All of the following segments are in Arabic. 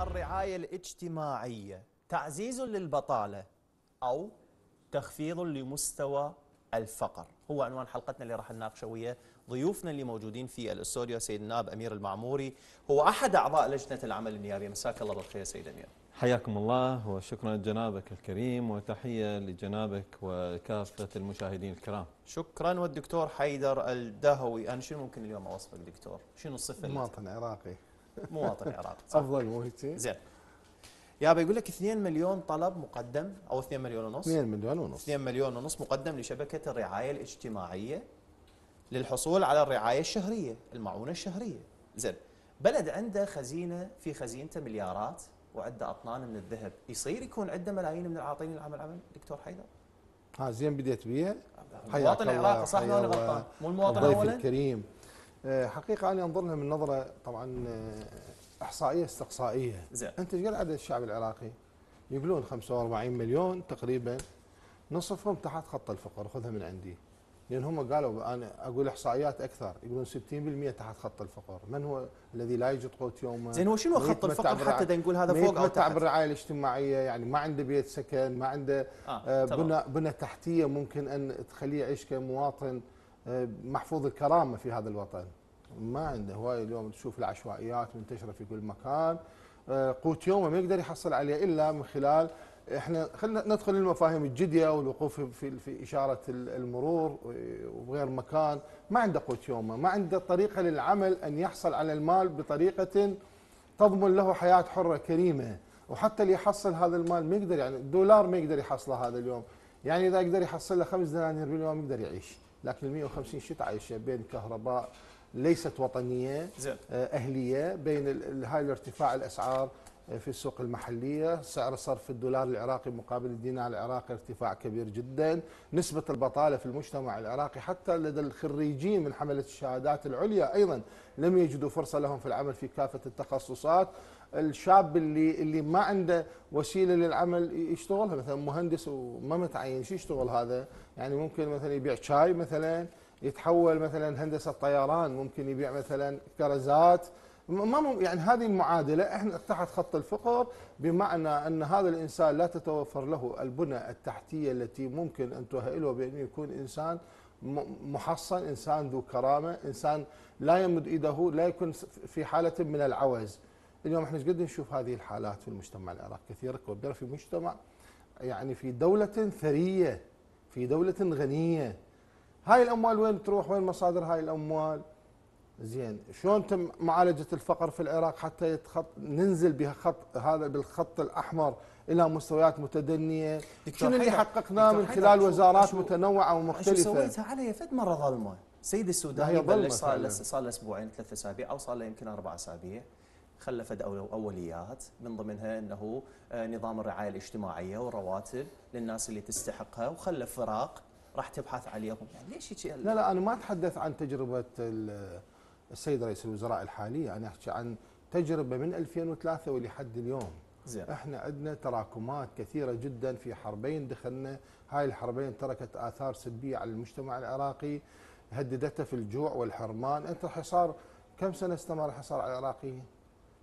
الرعاية الاجتماعية تعزيز للبطالة أو تخفيض لمستوى الفقر. هو عنوان حلقتنا اللي راح نناقشه ويا ضيوفنا اللي موجودين في الأستوديو سيد النائب أمير المعموري. هو أحد أعضاء لجنة العمل النيابي مساك الله بالخير سيد أمير. حياكم الله وشكرا لجنابك الكريم وتحية لجنابك وكافة المشاهدين الكرام. شكرا. والدكتور حيدر الدهوي أنا شنو ممكن اليوم أوصفك دكتور؟ شنو الصفة اللي مواطن عراقي مواطن عراقي صح؟ أفضل مهتي زين. يابا يقول لك 2 مليون طلب مقدم أو 2 مليون ونص. 2 مليون ونص. 2 مليون ونص مقدم لشبكة الرعاية الاجتماعية للحصول على الرعاية الشهرية المعونة الشهرية. زين. بلد عنده خزينة في خزينته مليارات وعنده أطنان من الذهب. يصير يكون عنده ملايين من العاطلين العمل عمل؟ دكتور حيدر؟ ها زين بديت بيه. مواطن عراقي صح ولا غلطان؟ مو المواطن اولا؟ الكريم. حقيقة أنا أنظر لها من نظرة طبعا آه، إحصائية استقصائية. زين. أنت إيش قد عدد الشعب العراقي؟ يقولون 45 مليون تقريبا نصفهم تحت خط الفقر خذها من عندي. لأن هم قالوا أنا أقول إحصائيات أكثر يقولون 60% تحت خط الفقر، من هو الذي لا يجد قوت يومه؟ زين هو شنو ما خط الفقر حتى دا نقول هذا فوق أو تحت؟ بالرعاية الاجتماعية يعني ما عنده بيت سكن، ما عنده آه آه،. بنى بنى تحتية ممكن أن تخليه يعيش كمواطن. آه، محفوظ الكرامة في هذا الوطن. ما عنده هواي اليوم تشوف العشوائيات منتشره في كل مكان. آه، قوت يومه ما يقدر يحصل عليه إلا من خلال إحنا خلينا ندخل المفاهيم الجدية والوقوف في في إشارة المرور وغير مكان. ما عنده قوت يومه ما عنده طريقة للعمل أن يحصل على المال بطريقة تضمن له حياة حرة كريمة. وحتى اللي يحصل هذا المال ما يقدر يعني الدولار ما يقدر يحصله هذا اليوم. يعني إذا يقدر يحصل له خمس دنانير باليوم يقدر يعيش. لكن ال 150 شو تعيشة بين كهرباء ليست وطنية زين. آه، أهلية بين هاي الارتفاع الأسعار آه، في السوق المحلية سعر صرف الدولار العراقي مقابل الدينار العراقي ارتفاع كبير جدا. نسبة البطالة في المجتمع العراقي حتى لدى الخريجين من حملة الشهادات العليا أيضا لم يجدوا فرصة لهم في العمل في كافة التخصصات. الشاب اللي اللي ما عنده وسيلة للعمل يشتغلها. مثلا مهندس وما متعين شو يشتغل هذا؟ يعني ممكن مثلا يبيع شاي مثلا يتحول مثلا هندسة طيران ممكن يبيع مثلا كرزات. ما يعني هذه المعادلة إحنا تحت خط الفقر بمعنى أن هذا الإنسان لا تتوفر له البنى التحتية التي ممكن أن تؤهله بأن يكون إنسان محصن إنسان ذو كرامة إنسان لا يمد إيده لا يكون في حالة من العوز. اليوم إحنا قد نشوف هذه الحالات في المجتمع العراقي؟ كثيره كبيره في مجتمع يعني في دولة ثرية في دولة غنية. هاي الأموال وين تروح؟ وين مصادر هاي الأموال؟ زين شلون تم معالجة الفقر في العراق حتى يتخط ننزل بها خط هذا بالخط الأحمر إلى مستويات متدنية؟ دكتور شنو اللي حققناه من خلال وزارات شو- متنوعة شو سويتها؟ علي فد مرة ظلمه سيد السوداني ظلمة بلش صار له فعلاً. صار له أسبوعين ثلاث أسابيع أو صار له يمكن أربع أسابيع. خلفت أوليات من ضمنها إنه آه، نظام الرعاية الاجتماعية والرواتب للناس اللي تستحقها وخلف فراق راح تبحث عليهم. يعني ليش هيك؟ لا لا أنا ما أتحدث عن تجربة ال- السيد رئيس الوزراء الحالية أنا أحكي عن تجربة من 2003 ولحد اليوم. زين. إحنا عندنا تراكمات كثيرة جدا في حربين دخلنا. هاي الحربين تركت آثار سلبية على المجتمع العراقي هددته في الجوع والحرمان. أنت حصار كم سنة استمر الحصار على العراقيين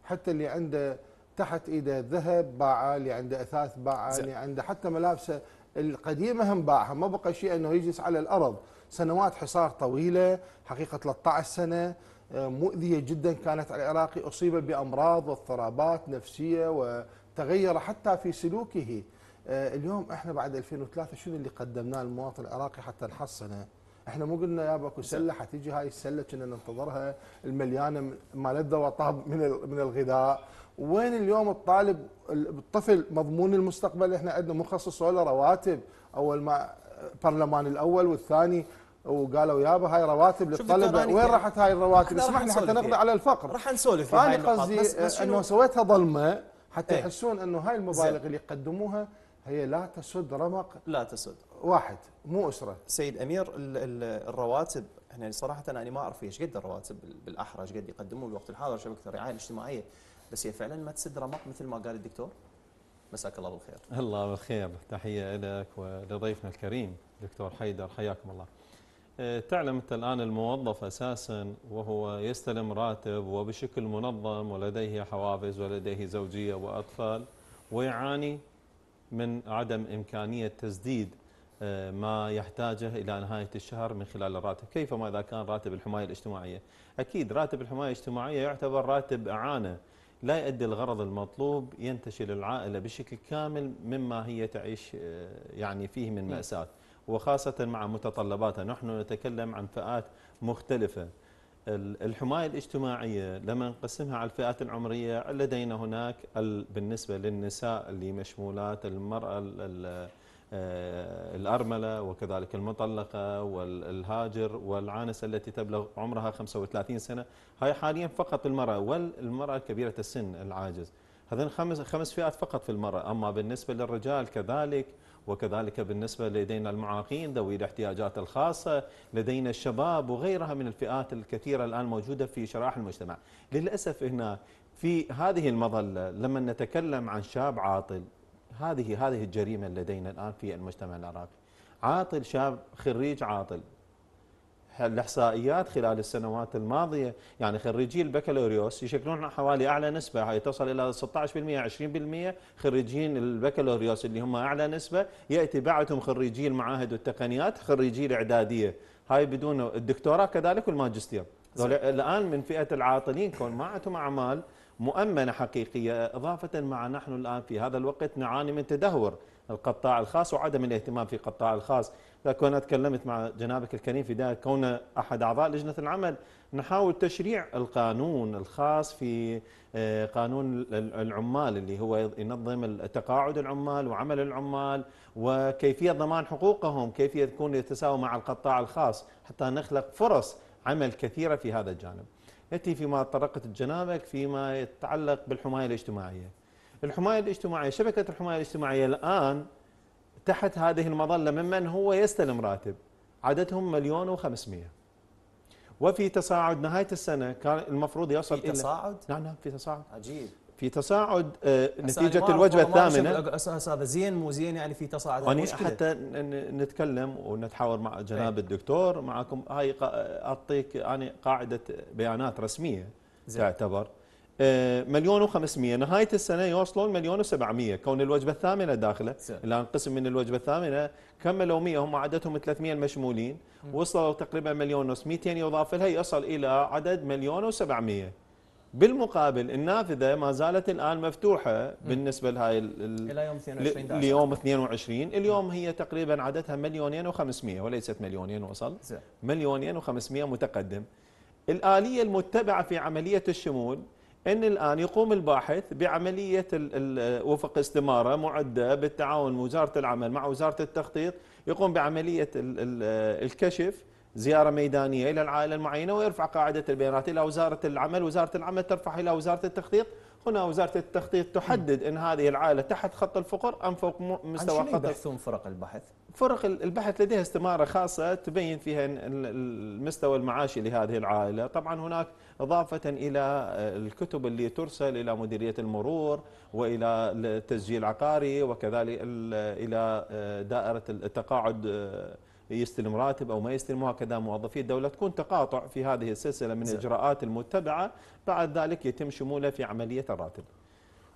حتى اللي عنده تحت إيده ذهب باعه اللي عنده أثاث باعه. اللي عنده حتى ملابسه القديمة هم باعها. ما بقى شيء إنه يجلس على الأرض. سنوات حصار طويلة حقيقة 13 سنة آه، مؤذية جدا كانت على العراقي اصيب بأمراض واضطرابات نفسية وتغير حتى في سلوكه. آه، اليوم إحنا بعد 2003 شنو اللي قدمناه للمواطن العراقي حتى نحصنه؟ إحنا مو قلنا يا اكو سلة حتيجي هاي السلة كنا ننتظرها المليانة من- ما لذ وطاب من من الغذاء. وين اليوم الطالب الطفل مضمون المستقبل؟ إحنا عندنا مخصصوا له رواتب. أول ما البرلمان الأول والثاني وقالوا يابا هاي رواتب للطلبة. وين راحت هاي الرواتب؟ اسمح لي حتى نقضي فيها. على الفقر. راح نسولف فانا النقاط قصدي أنه سويتها ظلمة. حتى إيه. يحسون أنه هاي المبالغ اللي يقدموها هي لا تسد رمق لا تسد. واحد مو أسرة. سيد أمير ال- ال- الرواتب إحنا صراحة أنا ما أعرف إيش قد الرواتب بال- بالاحرى إيش قد يقدمون بالوقت الحاضر شبكة الرعاية الاجتماعية. بس هي فعلا ما تسد رمق مثل ما قال الدكتور؟ مساك الله بالخير. الله بالخير. تحية لك ولضيفنا الكريم دكتور حيدر حياكم الله. آه، تعلم أنت الآن الموظف أساسا وهو يستلم راتب وبشكل منظم ولديه حوافز ولديه زوجية وأطفال ويعاني من عدم إمكانية تسديد ما يحتاجه إلى نهاية الشهر من خلال الراتب، كيف ما إذا كان راتب الحماية الاجتماعية، أكيد راتب الحماية الاجتماعية يعتبر راتب إعانة. لا يؤدي الغرض المطلوب ينتشل العائلة بشكل كامل مما هي تعيش آه، يعني فيه من مأساة. وخاصة مع متطلباتها. نحن نتكلم عن فئات مختلفة. الحماية الاجتماعية لما نقسمها على الفئات العمرية. لدينا هناك بالنسبة للنساء اللي مشمولات المرأة آه، الأرملة وكذلك المطلقة والهاجر والعانسة التي تبلغ عمرها 35 سنة هاي حاليا فقط المرأة والمرأة كبيرة السن العاجز. هذين خمس خمس فئات فقط في المرأة أما بالنسبة للرجال كذلك وكذلك بالنسبة لدينا المعاقين ذوي الاحتياجات الخاصة لدينا الشباب وغيرها من الفئات الكثيرة الآن موجودة في شرائح المجتمع. للأسف هنا في هذه المظلة لما نتكلم عن شاب عاطل هذه هذه الجريمة لدينا الآن في المجتمع العراقي. عاطل شاب خريج عاطل. الإحصائيات خلال السنوات الماضية يعني خريجي البكالوريوس يشكلون حوالي أعلى نسبة هاي تصل إلى 16% 20% خريجين البكالوريوس اللي هم أعلى نسبة. يأتي بعدهم خريجي المعاهد والتقنيات خريجي الإعدادية. هاي بدون الدكتوراه كذلك والماجستير. الآن من فئة العاطلين كون ما عندهم أعمال مؤمنة حقيقية إضافة مع نحن الآن في هذا الوقت نعاني من تدهور القطاع الخاص وعدم الاهتمام في القطاع الخاص كنا تكلمت مع جنابك الكريم في ذلك كون أحد أعضاء لجنة العمل نحاول تشريع القانون الخاص في آه، قانون العمال اللي هو ينظم تقاعد العمال وعمل العمال وكيفية ضمان حقوقهم كيف يكون يتساوى مع القطاع الخاص حتى نخلق فرص عمل كثيرة في هذا الجانب. يأتي فيما طرقت جنابك فيما يتعلق بالحماية الاجتماعية. الحماية الاجتماعية شبكة الحماية الاجتماعية الآن تحت هذه المظلة ممن هو يستلم راتب عددهم مليون وخمسمية وفي تصاعد نهاية السنة كان المفروض يصل في تصاعد؟ نعم نعم في تصاعد عجيب في تصاعد آه، نتيجة الوجبة الثامنة. أساس هذا زين مو زين يعني في تصاعد. يعني حتى نتكلم ونتحاور مع جناب إيه. الدكتور. معكم هاي أعطيك أنا قاعدة بيانات رسمية تعتبر. آه، مليون و500 نهاية السنة يوصلون مليون و700 كون الوجبة الثامنة داخلة. الان قسم من الوجبة الثامنة. كملوا 100 هم عددهم 300 المشمولين. وصلوا تقريبا مليون ونص. 200 يضاف لها يصل إلى عدد مليون و700 بالمقابل النافذة ما زالت الآن مفتوحة بالنسبة لهاي إلى يوم 22 اليوم 22 اليوم هي تقريبا عددها مليونين و500 وليست مليونين وصل. مليونين و500 متقدم. الآلية المتبعة في عملية الشمول إن الآن يقوم الباحث بعملية وفق استمارة معدة بالتعاون وزارة العمل مع وزارة التخطيط يقوم بعملية الكشف زيارة ميدانية إلى العائله المعينة ويرفع قاعدة البيانات. إلى وزارة العمل، وزارة العمل ترفع إلى وزارة التخطيط، هنا وزارة التخطيط تحدد إن هذه العائلة تحت خط الفقر أم فوق مستوى خط يبحثون فرق البحث؟ فرق البحث لديها استمارة خاصة تبين فيها المستوى المعاشي لهذه العائلة، طبعا هناك إضافة إلى الكتب اللي ترسل إلى مديرية المرور وإلى التسجيل العقاري وكذلك إلى دائرة التقاعد يستلم راتب أو ما يستلم وهكذا موظفي الدولة تكون تقاطع في هذه السلسلة من الإجراءات المتبعة. بعد ذلك يتم شموله في عملية الراتب.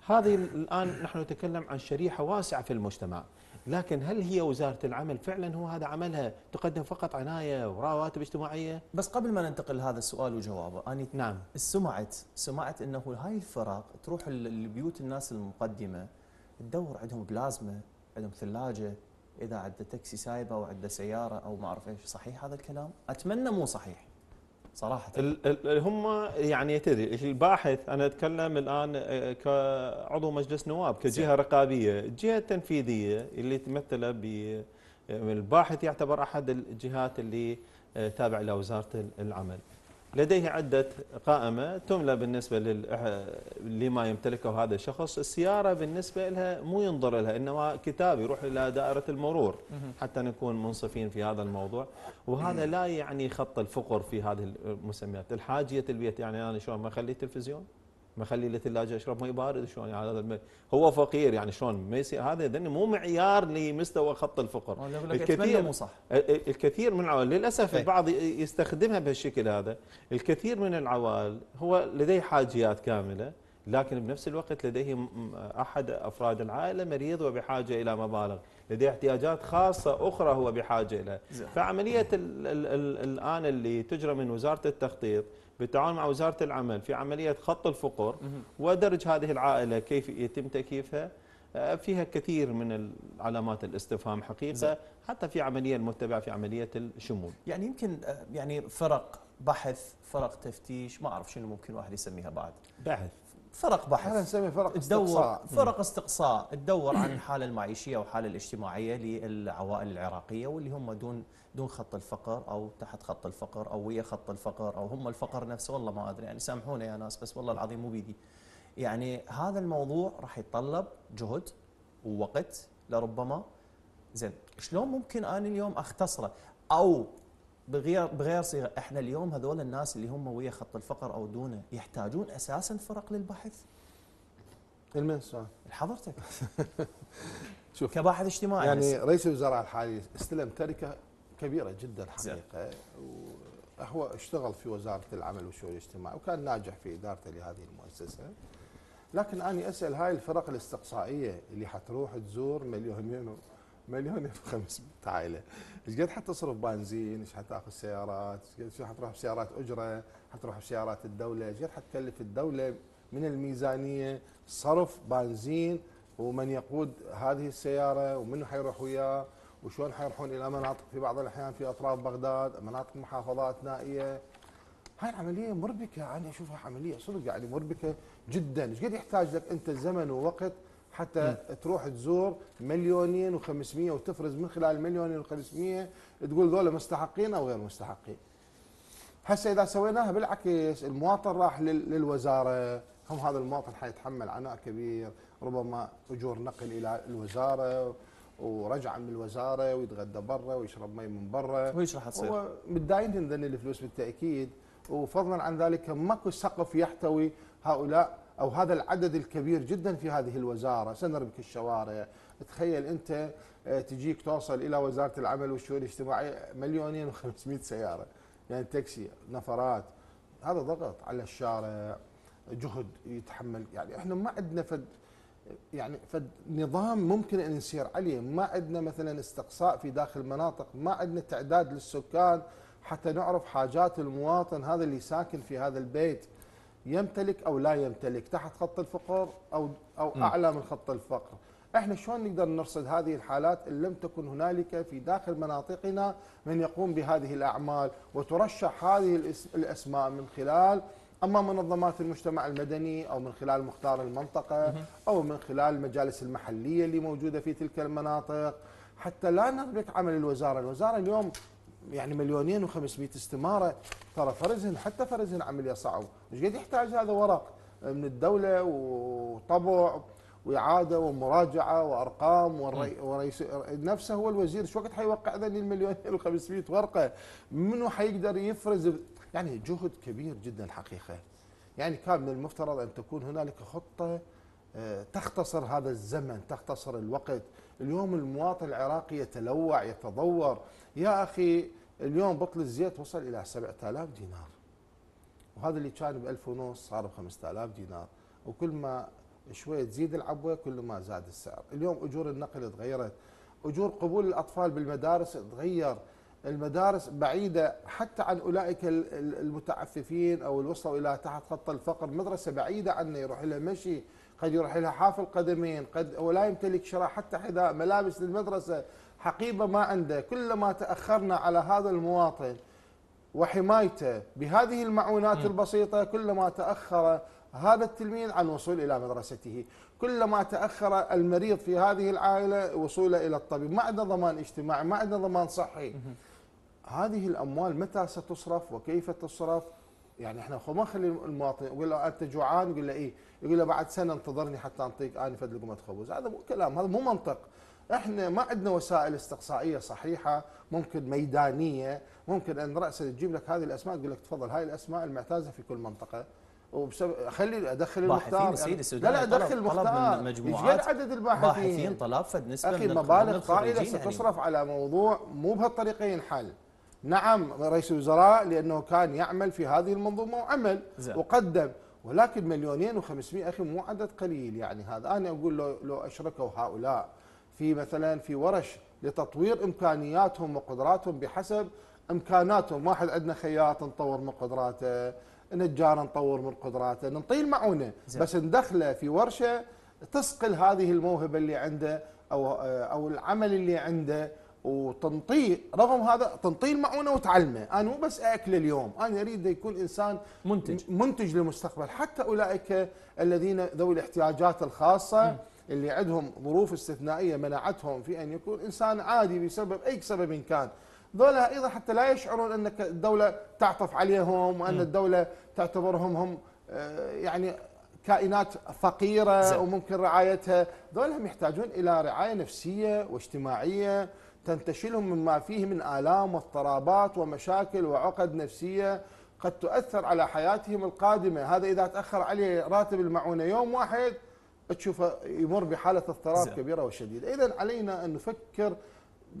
هذه الآن نحن نتكلم عن شريحة واسعة في المجتمع، لكن هل هي وزارة العمل فعلا هو هذا عملها؟ تقدم فقط عناية ورواتب اجتماعية؟ بس قبل ما ننتقل لهذا السؤال وجوابه، أنا نعم. سمعت سمعت إنه هاي الفرق تروح لبيوت الناس المقدمة تدور عندهم بلازما، عندهم ثلاجة، إذا عنده تاكسي سايبة أو عنده سيارة أو ما أعرف إيش صحيح هذا الكلام؟ أتمنى مو صحيح صراحة. هم يعني تدري الباحث أنا أتكلم الآن آه، كعضو مجلس نواب كجهة رقابية. الجهة التنفيذية اللي تمثل ب الباحث يعتبر أحد الجهات اللي آه، تابع لوزارة العمل. لديه عدة قائمة تملى بالنسبة لما يمتلكه هذا الشخص. السيارة بالنسبة لها مو ينظر لها إنما كتاب يروح إلى دائرة المرور حتى نكون منصفين في هذا الموضوع. وهذا لا يعني خط الفقر في هذه المسميات. الحاجية البيت يعني أنا شلون ما أخلي تلفزيون؟ مخلي له ثلاجه يشرب مي بارد شلون؟ يعني هذا الم- هو فقير يعني شلون؟ ما يصير هذا مو معيار لمستوى خط الفقر. إتمنى مو صح. ال- ال- الكثير من العوائل للأسف إيه. البعض يستخدمها بهالشكل هذا. الكثير من العوائل هو لديه حاجيات كاملة لكن بنفس الوقت لديه أحد أفراد العائلة مريض وبحاجة إلى مبالغ. لديه احتياجات خاصة أخرى هو بحاجة زين. فعملية ال ال ال الآن اللي تجرى من وزارة التخطيط بالتعاون مع وزارة العمل في عملية خط الفقر ودرج هذه العائلة كيف يتم تكييفها. آه، فيها كثير من علامات الاستفهام حقيقة. زين. حتى في عملية المتبعه في عملية الشمول. يعني يمكن آه، يعني فرق بحث فرق تفتيش ما أعرف شنو ممكن واحد يسميها بعد. بحث. فرق إحنا بحث نسمي فرق تدور استقصاء. فرق استقصاء. تدور عن الحاله المعيشية والحاله الاجتماعية للعوائل العراقية واللي هم دون دون خط الفقر أو تحت خط الفقر أو ويا خط الفقر أو هم الفقر نفسه. والله ما أدري يعني سامحونا يا ناس بس والله العظيم مو بيدي. يعني هذا الموضوع راح يتطلب جهد ووقت لربما زين شلون ممكن أنا اليوم أختصره؟ أو بغير بغير صيغة. إحنا اليوم هذول الناس اللي هم ويا خط الفقر أو دونه يحتاجون أساسا فرق للبحث. المن السؤال. حضرتك شوف كباحث اجتماعي يعني. رئيس الوزراء الحالي استلم تركة كبيرة جدا. حقيقة وهو اشتغل في وزارة العمل والشؤون الاجتماعية وكان ناجح في إدارته لهذه المؤسسة. لكن اني أسأل هاي الفرق الاستقصائية اللي حتروح تزور مليونين مليون و500 عائله إيش قد حتصرف بنزين؟ إيش حتاخذ سيارات؟ إيش حتروح بسيارات أجرة؟ حتروح بسيارات الدولة؟ إيش قد حتكلف الدولة من الميزانية صرف بنزين ومن يقود هذه السيارة ومن حيروح وياه؟ وشلون حيروحون إلى مناطق في بعض الأحيان في أطراف بغداد مناطق محافظات نائية؟ هاي العملية مربكة. أنا أشوفها عملية صدق يعني مربكة جدا. إيش قد يحتاج لك أنت زمن ووقت حتى تروح تزور مليونين و500 وتفرز من خلال المليونين و500 تقول ذولا مستحقين أو غير مستحقين. هسه إذا سويناها بالعكس المواطن راح لل- للوزارة. هم هذا المواطن حيتحمل عناء كبير ربما أجور نقل إلى الوزارة ورجعه من الوزارة ويتغدى برا ويشرب مي من برا. وإيش راح تصير؟ هو متداين ذني الفلوس بالتأكيد وفضلا عن ذلك ماكو سقف يحتوي هؤلاء أو هذا العدد الكبير جدا في هذه الوزارة. سنربك الشوارع. تخيل أنت آه، تجيك توصل إلى وزارة العمل والشؤون الاجتماعية مليونين و500 سيارة. يعني تاكسي نفرات. هذا ضغط على الشارع. جهد يتحمل. يعني إحنا ما عندنا فد يعني فد نظام ممكن أن نسير عليه. ما عندنا مثلا استقصاء في داخل المناطق ما عندنا تعداد للسكان. حتى نعرف حاجات المواطن هذا اللي ساكن في هذا البيت. يمتلك أو لا يمتلك تحت خط الفقر أو أو م. أعلى من خط الفقر. إحنا شلون نقدر نرصد هذه الحالات إن لم تكن هنالك في داخل مناطقنا من يقوم بهذه الأعمال وترشح هذه الأسماء من خلال أما منظمات المجتمع المدني أو من خلال مختار المنطقة أو من خلال المجالس المحلية اللي موجودة في تلك المناطق. حتى لا نربك عمل الوزارة، الوزارة اليوم يعني مليونين و500 استمارة. ترى فرزهن حتى فرزهن عمليه صعب، إيش قد يحتاج هذا ورق من الدولة وطبع وإعادة ومراجعة وأرقام ورئيس نفسه هو الوزير. شو وقت حيوقع ذني المليونين و500 ورقة؟ منو حيقدر يفرز؟ يعني جهد كبير جدا حقيقة. يعني كان من المفترض أن تكون هنالك خطة تختصر هذا الزمن تختصر الوقت. اليوم المواطن العراقي يتلوع يتضور. يا أخي اليوم بطل الزيت وصل إلى 7000 دينار. وهذا اللي كان ب 1000 ونص صار ب 5000 دينار. وكل ما شوية تزيد العبوة كل ما زاد السعر. اليوم أجور النقل تغيرت. أجور قبول الأطفال بالمدارس تغير. المدارس بعيدة حتى عن أولئك ال- ال- المتعففين أو اللي وصلوا إلى تحت خط الفقر. مدرسة بعيدة عنه يروح لها مشي. قد يروح لها حافل قدمين قد ولا يمتلك شراء حتى حذاء ملابس للمدرسة حقيبة ما عنده كلما تأخرنا على هذا المواطن وحمايته بهذه المعونات البسيطة كلما تأخر هذا التلميذ عن الوصول إلى مدرسته. كلما تأخر المريض في هذه العائلة وصوله إلى الطبيب. ما عندنا ضمان اجتماعي ما عندنا ضمان صحي. هذه الأموال متى ستصرف وكيف تصرف؟ يعني إحنا ما نخلي المواطن يقول له أنت جوعان؟ يقول له إيه؟ يقول له بعد سنة انتظرني حتى أنطيك آني فد لقمه خبز هذا مو كلام هذا مو منطق. إحنا ما عندنا وسائل استقصائية صحيحة ممكن ميدانية ممكن أن راسا تجيب لك هذه الأسماء تقول لك تفضل هاي الأسماء المعتازه في كل منطقة. وبسبب خلي أدخل باحثين المختار يعني لا لا أدخل المختار مجموعات. عدد باحثين الباحثين طلب فد نسبة أخي مبالغ طائله يعني. ستصرف على موضوع مو بهالطريقه ينحل نعم رئيس الوزراء لأنه كان يعمل في هذه المنظومة وعمل زين. وقدم. ولكن مليونين و500 أخي مو عدد قليل. يعني هذا أنا أقول لو لو أشركوا هؤلاء في مثلا في ورش لتطوير إمكانياتهم وقدراتهم بحسب إمكاناتهم. واحد عندنا خياط نطور من قدراته نجار نطور من قدراته نعطيه المعونه زين. بس ندخله في ورشة تصقل هذه الموهبة اللي عنده أو أو العمل اللي عنده وتنطيه رغم هذا تنطيه المعونه وتعلمة، أنا مو بس أكل اليوم، أنا اريد يكون إنسان منتج. منتج للمستقبل، حتى أولئك الذين ذوي الاحتياجات الخاصة اللي عندهم ظروف استثنائية منعتهم في أن يكون إنسان عادي بسبب أي سبب كان. ذولا أيضا حتى لا يشعرون أن الدولة تعطف عليهم وأن الدولة تعتبرهم هم آه، يعني كائنات فقيرة زين. وممكن رعايتها ذولهم يحتاجون إلى رعاية نفسية واجتماعية تنتشلهم مما فيه من آلام واضطرابات ومشاكل وعقد نفسية قد تؤثر على حياتهم القادمة. هذا إذا تأخر عليه راتب المعونة يوم واحد تشوفه يمر بحالة اضطراب زين. كبيرة وشديدة. إذا علينا أن نفكر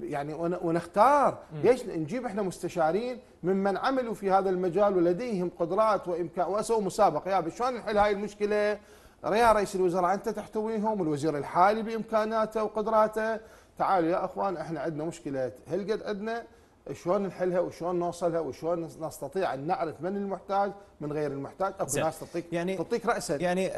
يعني ون- ونختار ليش نجيب إحنا مستشارين ممن عملوا في هذا المجال ولديهم قدرات وإمكان وأسووا مسابقة. يا شلون نحل هاي المشكلة؟ يا رئيس الوزراء أنت تحتويهم الوزير الحالي بإمكاناته وقدراته. تعالوا يا أخوان إحنا عندنا مشكلة. هل قد عندنا شلون نحلها وشلون نوصلها وشلون نستطيع أن نعرف من المحتاج من غير المحتاج؟ اكو. ناس تعطيك يعني- تعطيك راسا. يعني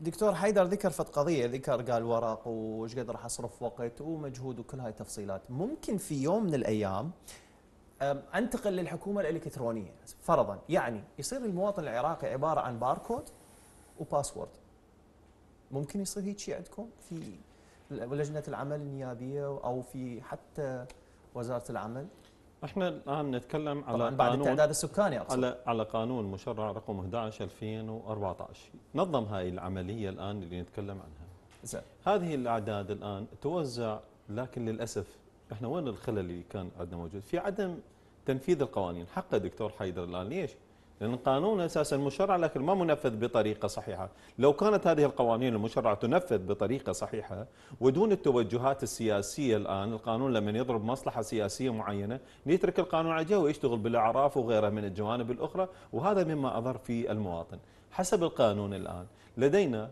دكتور حيدر ذكر فد قضيه ذكر قال ورق وش قد راح أصرف وقت ومجهود وكل هاي التفصيلات. ممكن في يوم من الأيام أنتقل للحكومة الإلكترونية فرضا. يعني يصير المواطن العراقي عبارة عن باركود وباسورد. ممكن يصير هيك شيء عندكم؟ في لجنة العمل النيابية أو في حتى وزارة العمل؟ إحنا الآن نتكلم على طبعا بعد التعداد السكاني أقصد. على على قانون مشرع رقم 11 2014 نظم هاي العملية الآن اللي نتكلم عنها. زين. هذه الأعداد الآن توزع لكن للأسف إحنا وين الخلل اللي كان عندنا موجود؟ في عدم تنفيذ القوانين. حق دكتور حيدر الآن ليش؟ لأن القانون أساسا مشرع لكن ما منفذ بطريقة صحيحة. لو كانت هذه القوانين المشرعة تنفذ بطريقة صحيحة ودون التوجهات السياسية الآن القانون لما يضرب مصلحة سياسية معينة يترك القانون على ويشتغل بالأعراف وغيرها من الجوانب الأخرى وهذا مما اضر في المواطن. حسب القانون الآن لدينا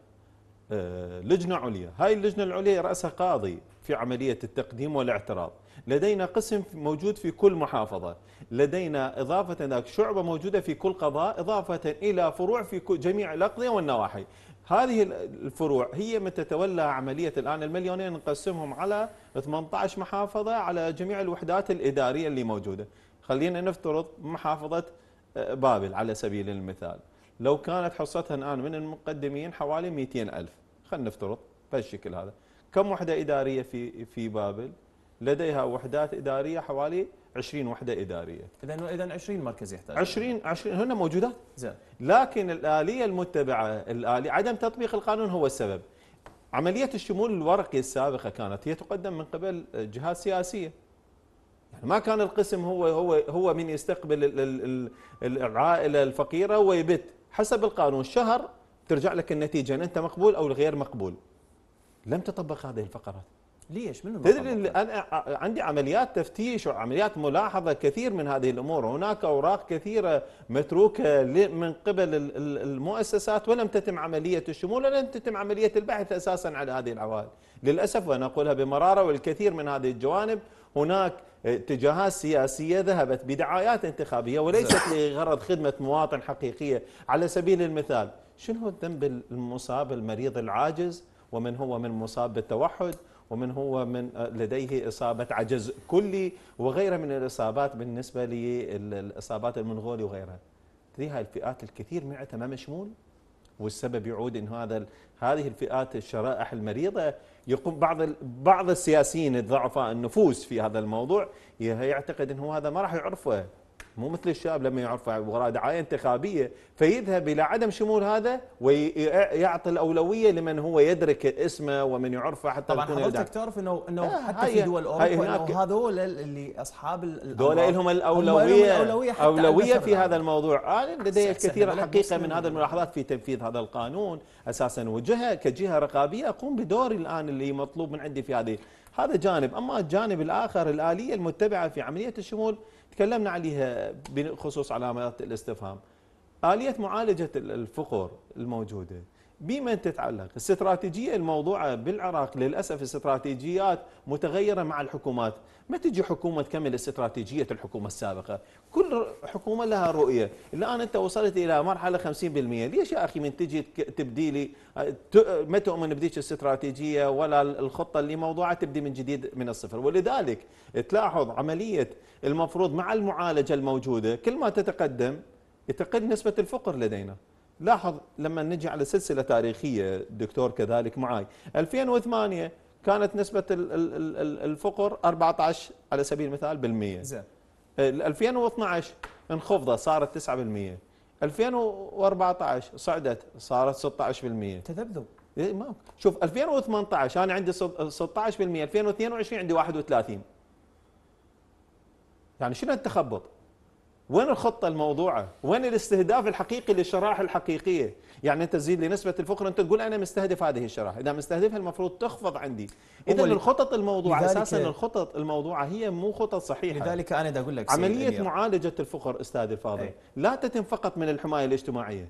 لجنة عليا. هاي اللجنة العليا رأسها قاضي في عملية التقديم والاعتراض. لدينا قسم موجود في كل محافظة. لدينا إضافة ذاك شعبة موجودة في كل قضاء إضافة إلى فروع في جميع الأقضية والنواحي. هذه الفروع هي من تتولى عملية الآن. المليونين نقسمهم على 18 محافظة على جميع الوحدات الإدارية اللي موجودة. خلينا نفترض محافظة آه، بابل على سبيل المثال. لو كانت حصتها الآن من المقدمين حوالي 200 ألف. خلينا نفترض بهالشكل هذا. كم وحدة إدارية في في بابل؟ لديها وحدات إدارية حوالي 20 وحدة إدارية. اذا اذا 20 مركز يحتاج. 20 20 هن موجودات زين. لكن الآلية المتبعة الآلية عدم تطبيق القانون هو السبب. عملية الشمول الورقي السابقة كانت هي تقدم من قبل جهات سياسية. يعني ما كان القسم هو هو هو من يستقبل ال- ال- ال- العائلة الفقيرة ويبت. حسب القانون شهر ترجع لك النتيجة أن أنت مقبول أو غير مقبول. لم تطبق هذه الفقرات. ليش؟ منو تدري أنا عندي عمليات تفتيش وعمليات ملاحظة كثير من هذه الأمور. هناك أوراق كثيرة متروكة من قبل ال- ال- المؤسسات ولم تتم عملية الشمول ولم تتم عملية البحث أساسا على هذه العوائل. للأسف وأنا أقولها بمرارة والكثير من هذه الجوانب هناك اتجاهات سياسية ذهبت بدعايات انتخابية وليست لغرض خدمة مواطن حقيقية. على سبيل المثال شنو الذنب المصاب المريض العاجز؟ ومن هو من مصاب بالتوحد؟ ومن هو من لديه إصابة عجز كلي؟ وغيرها من الإصابات بالنسبة للإصابات المنغولي وغيرها. تدري هاي الفئات الكثير من ما مشمول؟ والسبب يعود إن هذا هذه الفئات الشرائح المريضة يقوم بعض بعض السياسيين الضعفاء النفوس في هذا الموضوع. يعتقد انه هذا ما راح يعرفه. مو مثل الشاب لما يعرف وراء دعاية انتخابية فيذهب إلى عدم شمول هذا ويعطي الأولوية لمن هو يدرك اسمه ومن يعرفه حتى طبعا يكون حضرتك. تعرف انه إنه آه، حتى في دول أوروبا هذول اللي أصحاب الأمراض لهم حتى على أولوية في. هذا الموضوع. أنا لدي سأ- الكثير مسلم. من هذا الملاحظات في تنفيذ هذا القانون. أساسا وجهة كجهة رقابية أقوم بدوري الآن اللي مطلوب من عندي في هذه هذا جانب. أما الجانب الآخر الآلية المتبعة في عملية الشمول تكلمنا عليها بخصوص علامات الاستفهام. آلية معالجة الفقر الموجودة. بمن تتعلق الاستراتيجية الموضوعة بالعراق للأسف استراتيجيات متغيرة مع الحكومات. ما تجي حكومة تكمل استراتيجية الحكومة السابقة؟ كل حكومة لها رؤية. الآن أنت وصلت إلى مرحلة 50% ليش يا أخي من تجي تك- تبدي لي ت- ما تؤمن بديك الاستراتيجية ولا الخطة اللي موضوعة تبدي من جديد من الصفر؟ ولذلك تلاحظ عملية المفروض مع المعالجة الموجودة كل ما تتقدم تقل نسبة الفقر لدينا. لاحظ لما نجي على سلسلة تاريخية الدكتور كذلك معي 2008 كانت نسبة ال- ال- ال- ال- الفقر 14 على سبيل المثال بالمية. زين. ال 2012 انخفضت صارت 9% 2014 صعدت صارت 16% تذبذب. إيه ما شوف 2018 أنا عندي صد- 16% 2022 عندي 31 يعني شنو التخبط؟ وين الخطة الموضوعة؟ وين الاستهداف الحقيقي للشرائح الحقيقية؟ يعني أنت تزيد لي نسبه الفقر أنت تقول أنا مستهدف هذه الشرائح، إذا مستهدفها المفروض تخفض عندي. اذا الخطط الموضوعة أساسا الخطط الموضوعة هي مو خطط صحيحة. لذلك أنا دا أقول لك أمير. معالجة الفقر أستاذ الفاضل أي. لا تتم فقط من الحماية الاجتماعية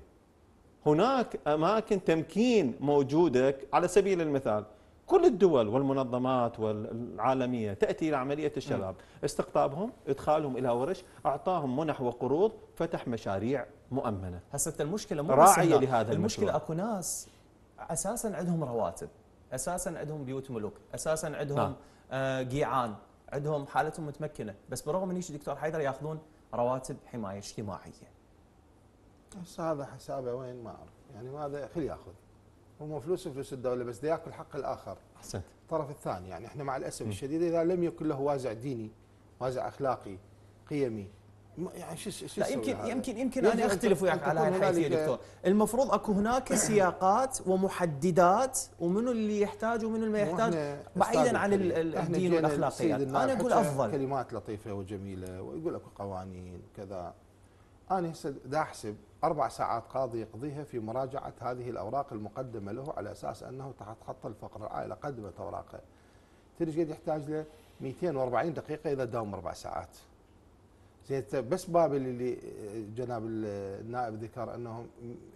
هناك أماكن تمكين موجودة على سبيل المثال كل الدول والمنظمات والعالمية تأتي إلى عملية الشباب استقطابهم إدخالهم إلى ورش أعطاهم منح وقروض فتح مشاريع مؤمنة هسه المشكلة مو راعية. لهذا المشكلة المشروع. أكو ناس أساسا عندهم رواتب أساسا عندهم بيوت ملوك أساسا عندهم نعم. آه قيعان عندهم حالتهم متمكنة بس برغم من يجي دكتور حيدر ياخذون رواتب حماية اجتماعية هسه هذا حسابه وين ما أعرف يعني ماذا خلي ياخذ هم فلوسه فلوس الدولة بس دا ياكل حق الآخر. أحسنت. الطرف الثاني يعني إحنا مع الأسف الشديد إذا لم يكن له وازع ديني وازع أخلاقي قيمي يعني شو شو لا يمكن هذا؟ يمكن يمكن يجب أنا أختلف وياك على هاي هنالك- الحيثيه دكتور. المفروض أكو هناك سياقات ومحددات ومنو اللي يحتاج ومنو اللي ما يحتاج بعيدا عن الدين والأخلاقيات. أنا أقول أفضل. كلمات لطيفة وجميلة ويقول أكو قوانين كذا. أنا هسه دا أحسب أربع ساعات قاضي يقضيها في مراجعة هذه الأوراق المقدمة له على أساس أنه تحت خط الفقر العائله قدمت اوراقها تدري قد يحتاج له؟ 240 دقيقة إذا داوم أربع ساعات. زين بس باب اللي جناب النائب ذكر أنه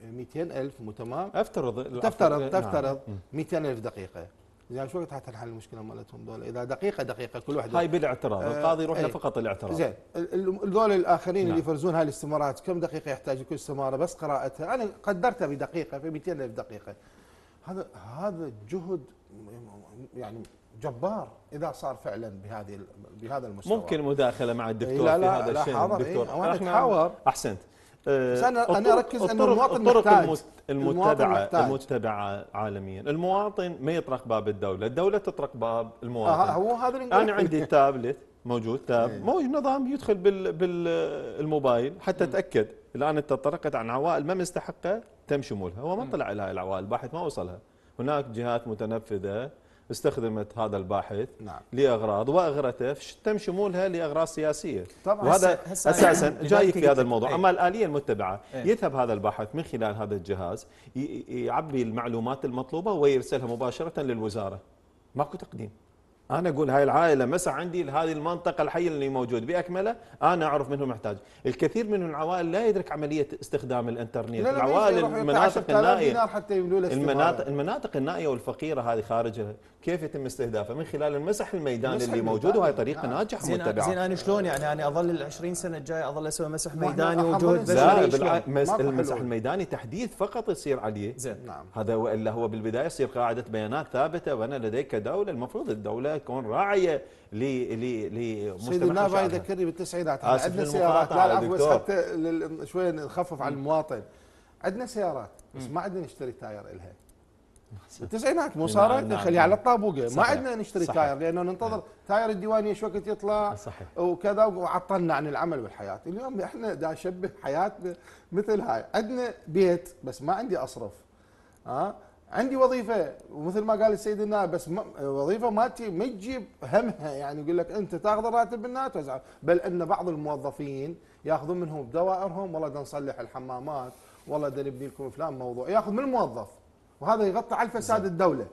200 ألف مو تمام؟ أفترض تفترض نعم. تفترض مم. 200 ألف دقيقة. زين شو وقت حتنحل المشكلة مالتهم دول؟ إذا دقيقة دقيقة كل واحد هاي بالاعتراض آه، القاضي يروح له أي. فقط الاعتراض. زين ذول الآخرين نعم. اللي يفرزون هاي الاستمارات كم دقيقة يحتاج كل استمارة؟ بس قراءتها. أنا قدرتها بدقيقة في 200 ألف دقيقة. هذا هذا جهد يعني جبار إذا صار فعلا بهذه بهذا المستوى. ممكن مداخلة مع الدكتور إيه، لا، في لا، هذا لا، الشيء إيه، دكتور إحنا- أتحاور. أحسنت. بس الطرق- أركز أنه الطرق- المواطن الطرق محتاج. المتبعه محتاج. المتبعة عالميا. المواطن ما يطرق باب الدولة. الدولة تطرق باب آه المواطن هو هذا أنا عندي تابلت موجود تاب إيه. موجود نظام يدخل بال بالموبايل حتى اتاكد الآن أنت طرقت عن عوائل ما مستحقة تم شمولها هو ما طلع لها العوائل الباحث ما وصلها. هناك جهات متنفذة. استخدمت هذا الباحث نعم. لأغراض وأغرته تم شمولها لأغراض سياسية. طبعا وهذا أساسا جاي في هذا الموضوع. أي. أما الآلية المتبعة أي. يذهب هذا الباحث من خلال هذا الجهاز يعبي المعلومات المطلوبة ويرسلها مباشرة للوزارة. ماكو تقديم. أنا أقول هاي العائلة مسح عندي لهذه المنطقة الحي اللي موجود بأكمله أنا أعرف منه محتاج الكثير من العوائل لا يدرك عملية استخدام الإنترنت لا لا العوائل المناطق 10,000 النائية حتى. المناطق المناطق النائية والفقيرة هذه خارج كيف يتم استهدافها من خلال المسح الميداني اللي. موجود وهي طريقة نعم. ناجحة زين متبعة زين أنا شلون يعني أنا أظل ال 20 سنة الجاية أظل أسوي مسح ميداني وجهد. لا بشري المسح. الميداني تحديث فقط يصير عليه زين نعم هذا والا هو بالبداية يصير قاعدة بيانات ثابتة وأنا لديك كدوله المفروض الدولة تكون راعية ل ل سيد لمجتمع النائب هاي وشعبها. يذكرني بالتسعينات عندنا سيارات. لا العفو بس. حتى شوي نخفف على المواطن. عندنا سيارات بس ما عندنا نشتري tire إلها. التسعينات مو صارت؟ نعم، خليها نعم. على الطابوقة. ما. عندنا نشتري صحيح. tire لأنه ننتظر tire الديوانية إيش وقت يطلع صحيح. وكذا وعطلنا عن العمل بالحياة اليوم إحنا دا اشبه حياتنا مثل هاي. عندنا بيت بس ما عندي أصرف. ها عندي وظيفة ومثل ما قال السيد النائب بس وظيفة ما تجي ما تجيب همها. يعني يقول لك أنت تأخذ الراتب منها توزعه بل أن بعض الموظفين يأخذون منهم بدوائرهم والله نصلح الحمامات والله نبني لكم فلان موضوع. يأخذ من الموظف. وهذا يغطي على فساد الدولة.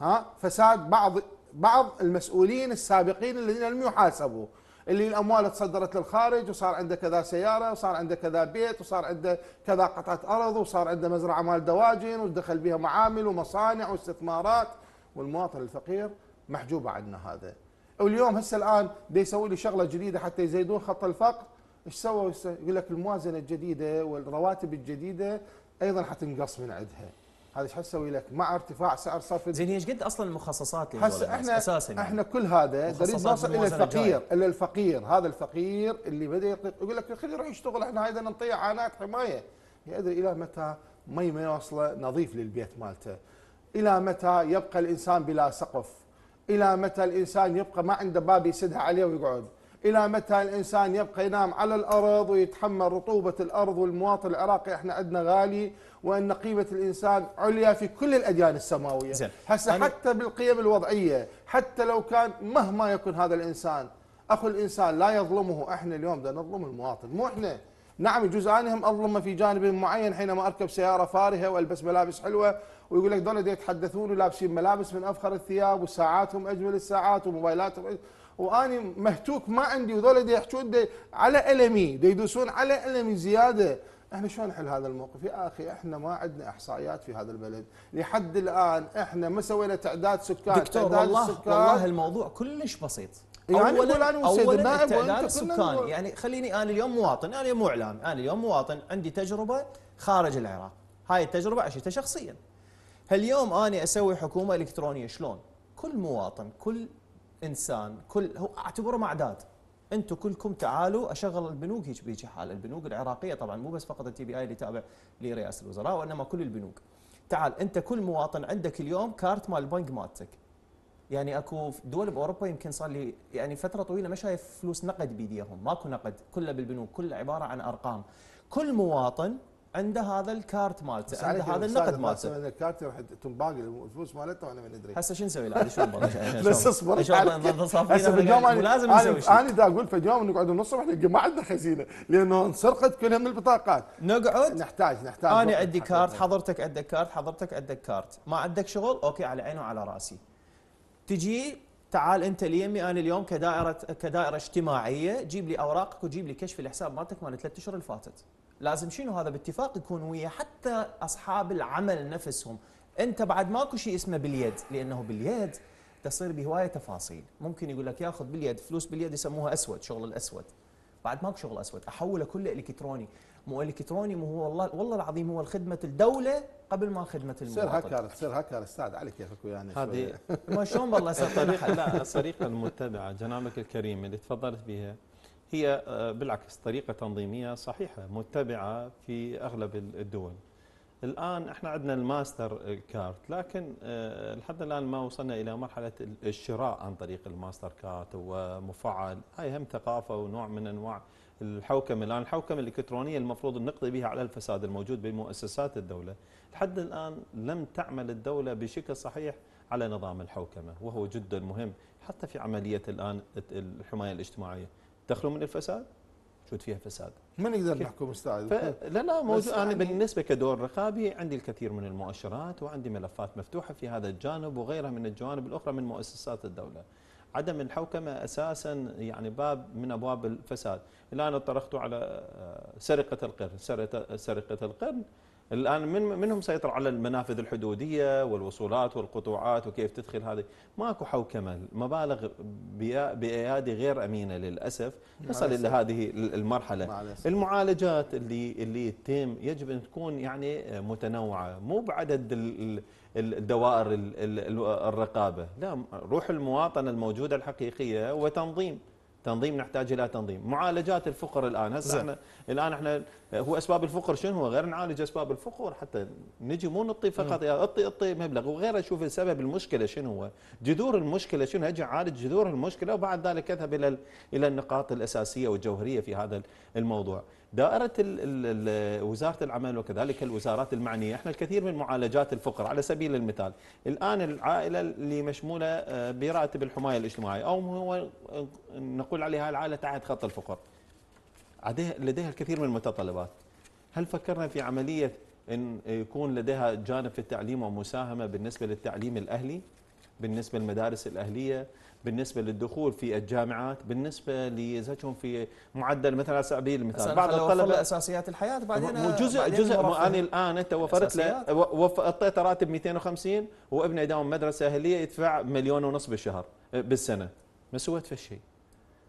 ها؟ فساد بعض بعض المسؤولين السابقين الذين لم يحاسبوا. اللي الأموال تصدرت للخارج وصار عنده كذا سيارة وصار عنده كذا بيت وصار عنده كذا قطعة أرض وصار عنده مزرعة مال دواجن ودخل بها معامل ومصانع واستثمارات. والمواطن الفقير محجوب عنا هذا. واليوم هسه الآن بده يسوي لي شغلة جديدة حتى يزيدون خط الفقر. إيش سووا يقول لك الموازنة الجديدة والرواتب الجديدة أيضا حتنقص من عندها. هذا إيش حتسوي لك؟ مع ارتفاع سعر صرف زين هي إيش قد أصلا المخصصات هسه إحنا أساسا يعني. إحنا كل هذا نريد نوصل إلى الفقير. إلى الفقير. هذا الفقير اللي بدأ يقول لك خليه يروح يشتغل إحنا هذا نعطيه عانات حماية. يدري إلى متى مي ما يوصله نظيف للبيت مالته. إلى متى يبقى الإنسان بلا سقف؟ إلى متى الإنسان يبقى ما عنده باب يسدها عليه ويقعد؟ إلى متى الإنسان يبقى ينام على الأرض ويتحمل رطوبة الأرض والمواطن العراقي؟ إحنا عندنا غالي وإن قيمة الإنسان عليا في كل الاديان السماوية. زين. هسه أنا- حتى بالقيم الوضعية حتى لو كان مهما يكن هذا الإنسان أخو الإنسان لا يظلمه إحنا اليوم بدنا نظلم المواطن مو إحنا. نعم يجوز انهم اظلمه في جانب معين حينما أركب سيارة فارهة وألبس ملابس حلوة ويقول لك دول يتحدثون ولابسين ملابس من أفخر الثياب وساعاتهم أجمل الساعات وموبايلاتهم وأني مهتوك ما عندي وذول دي يحجون دي على ألمي. دي يدوسون على ألمي زيادة. إحنا شلون نحل هذا الموقف؟ يا أخي إحنا ما عندنا إحصائيات في هذا البلد. لحد الآن إحنا ما سوينا تعداد سكان. دكتور تعداد والله السكان. والله الموضوع كلش بسيط. يعني اولا كلنا السكاني. نقول. يعني خليني أنا اليوم مواطن أنا اليوم مو اعلامي أنا اليوم مواطن عندي تجربة خارج العراق. هاي التجربة عشتها شخصيا. هاليوم أنا أسوي حكومة إلكترونية. شلون؟ كل مواطن كل إنسان كل هو أعتبره معداد أنتم كلكم تعالوا أشغل البنوك هيك بهيك حال. البنوك العراقية طبعا مو بس فقط التي بي اي اللي تابع لرئاسة الوزراء وإنما كل البنوك. تعال أنت كل مواطن عندك اليوم كارت مال البنك مالتك. يعني أكو دول بأوروبا يمكن صار لي يعني فترة طويلة ما شايف فلوس نقد بيديهم. ماكو نقد. كله بالبنوك كله عبارة عن أرقام. كل مواطن عنده هذا الكارت مالته عنده هذا النقد مالته. الكارت راح تنباقي الفلوس مالته وأنا ما ندري. هسه شو نسوي له؟ بالله؟ بس اصبر. هسه مو أنا لازم نسوي شيء. أنا دا أقول فاليوم نقعد من الصبح نلقى ما عندنا خزينة لأنه انسرقت كلها من البطاقات. نقعد؟ نحتاج نحتاج أنا عندي كارت. حضرتك عندك كارت حضرتك عندك كارت. ما عندك شغل؟ okay على عيني وعلى رأسي. تجي تعال أنت ليمي أنا اليوم كدائره كدائرة اجتماعية جيب لي أوراقك وجيب لي كشف الحساب مالتك مال ثلاث أشهر اللي فاتت. لازم شنو هذا؟ باتفاق يكون ويا حتى أصحاب العمل نفسهم. أنت بعد ماكو شيء اسمه باليد لأنه باليد تصير بهواية تفاصيل. ممكن يقول لك ياخذ باليد فلوس باليد يسموها أسود شغل الأسود. بعد ماكو شغل أسود أحوله كله إلكتروني. مو إلكتروني مو هو والله والله العظيم هو خدمه الدولة قبل ما خدمة المواطن هاكر تصير هاكر أستاذ علي كيفك ويانا هذه. ما شلون والله بسطنا الطريقة لا الطريقة المتبعة جنابك الكريم اللي تفضلت بها. هي آه، بالعكس طريقة تنظيمية صحيحة متبعة في أغلب الدول. الآن إحنا عندنا الماستر كارت لكن آه، لحد الآن ما وصلنا إلى مرحلة الشراء عن طريق الماستر كارت ومفعل. هاي هم ثقافة ونوع من أنواع الحوكمة الآن. الحوكمة الإلكترونية المفروض نقضي بها على الفساد الموجود بمؤسسات الدولة. لحد الآن لم تعمل الدولة بشكل صحيح على نظام الحوكمة وهو جدا مهم حتى في عملية الآن الحماية الاجتماعية. تخلو من الفساد؟ شو فيها فساد؟ ما نقدر؟ نحكم أستاذ؟ فلا لا موجود. أنا يعني- بالنسبة كدور رقابي عندي الكثير من المؤشرات وعندي ملفات مفتوحة في هذا الجانب وغيرها من الجوانب الأخرى من مؤسسات الدولة. عدم الحوكمة أساسا يعني باب من أبواب الفساد، الآن اطرقت على آه، سرقة القرن، سرقة القرن. الآن من منهم سيطر على المنافذ الحدودية والوصولات والقطوعات وكيف تدخل هذه، ماكو حوكمة، مبالغ بايادي غير أمينة للأسف. نصل إلى هذه المرحلة. المعالجات اللي اللي تتم يجب أن تكون يعني متنوعة مو بعدد ال- ال- الدوائر ال- ال- الرقابة. لا روح المواطنة الموجودة الحقيقية وتنظيم. تنظيم نحتاج إلى تنظيم. معالجات الفقر الآن. هسه. إحنا الآن إحنا هو أسباب الفقر شنو هو؟ غير نعالج أسباب الفقر. حتى نجي مو نعطي فقط يا اعطي اعطي مبلغ. وغير أشوف السبب المشكلة شنو هو. جذور المشكلة شنو؟ أجي أعالج جذور المشكلة وبعد ذلك أذهب إلى ال- إلى النقاط الأساسية والجوهرية في هذا الموضوع. ال وزارة العمل وكذلك الوزارات المعنية. إحنا الكثير من معالجات الفقر على سبيل المثال الآن العائلة اللي مشمولة آه، براتب الحماية الاجتماعية أو هو نقول عليها العائلة تحت خط الفقر. لديها الكثير من المتطلبات. هل فكرنا في عملية إن يكون لديها جانب في التعليم ومساهمة بالنسبة للتعليم الأهلي بالنسبة للمدارس الأهلية؟ بالنسبة للدخول في الجامعات بالنسبة لزوجهم في معدل مثلا على سبيل المثال بعض الطلبة أساسيات الحياة بعدين جزء بعدين جزء. أنا الان أنت وفرت له أعطيته راتب 250 وابنه يداوم مدرسة أهلية يدفع مليون ونص بالشهر بالسنة ما سويت في شيء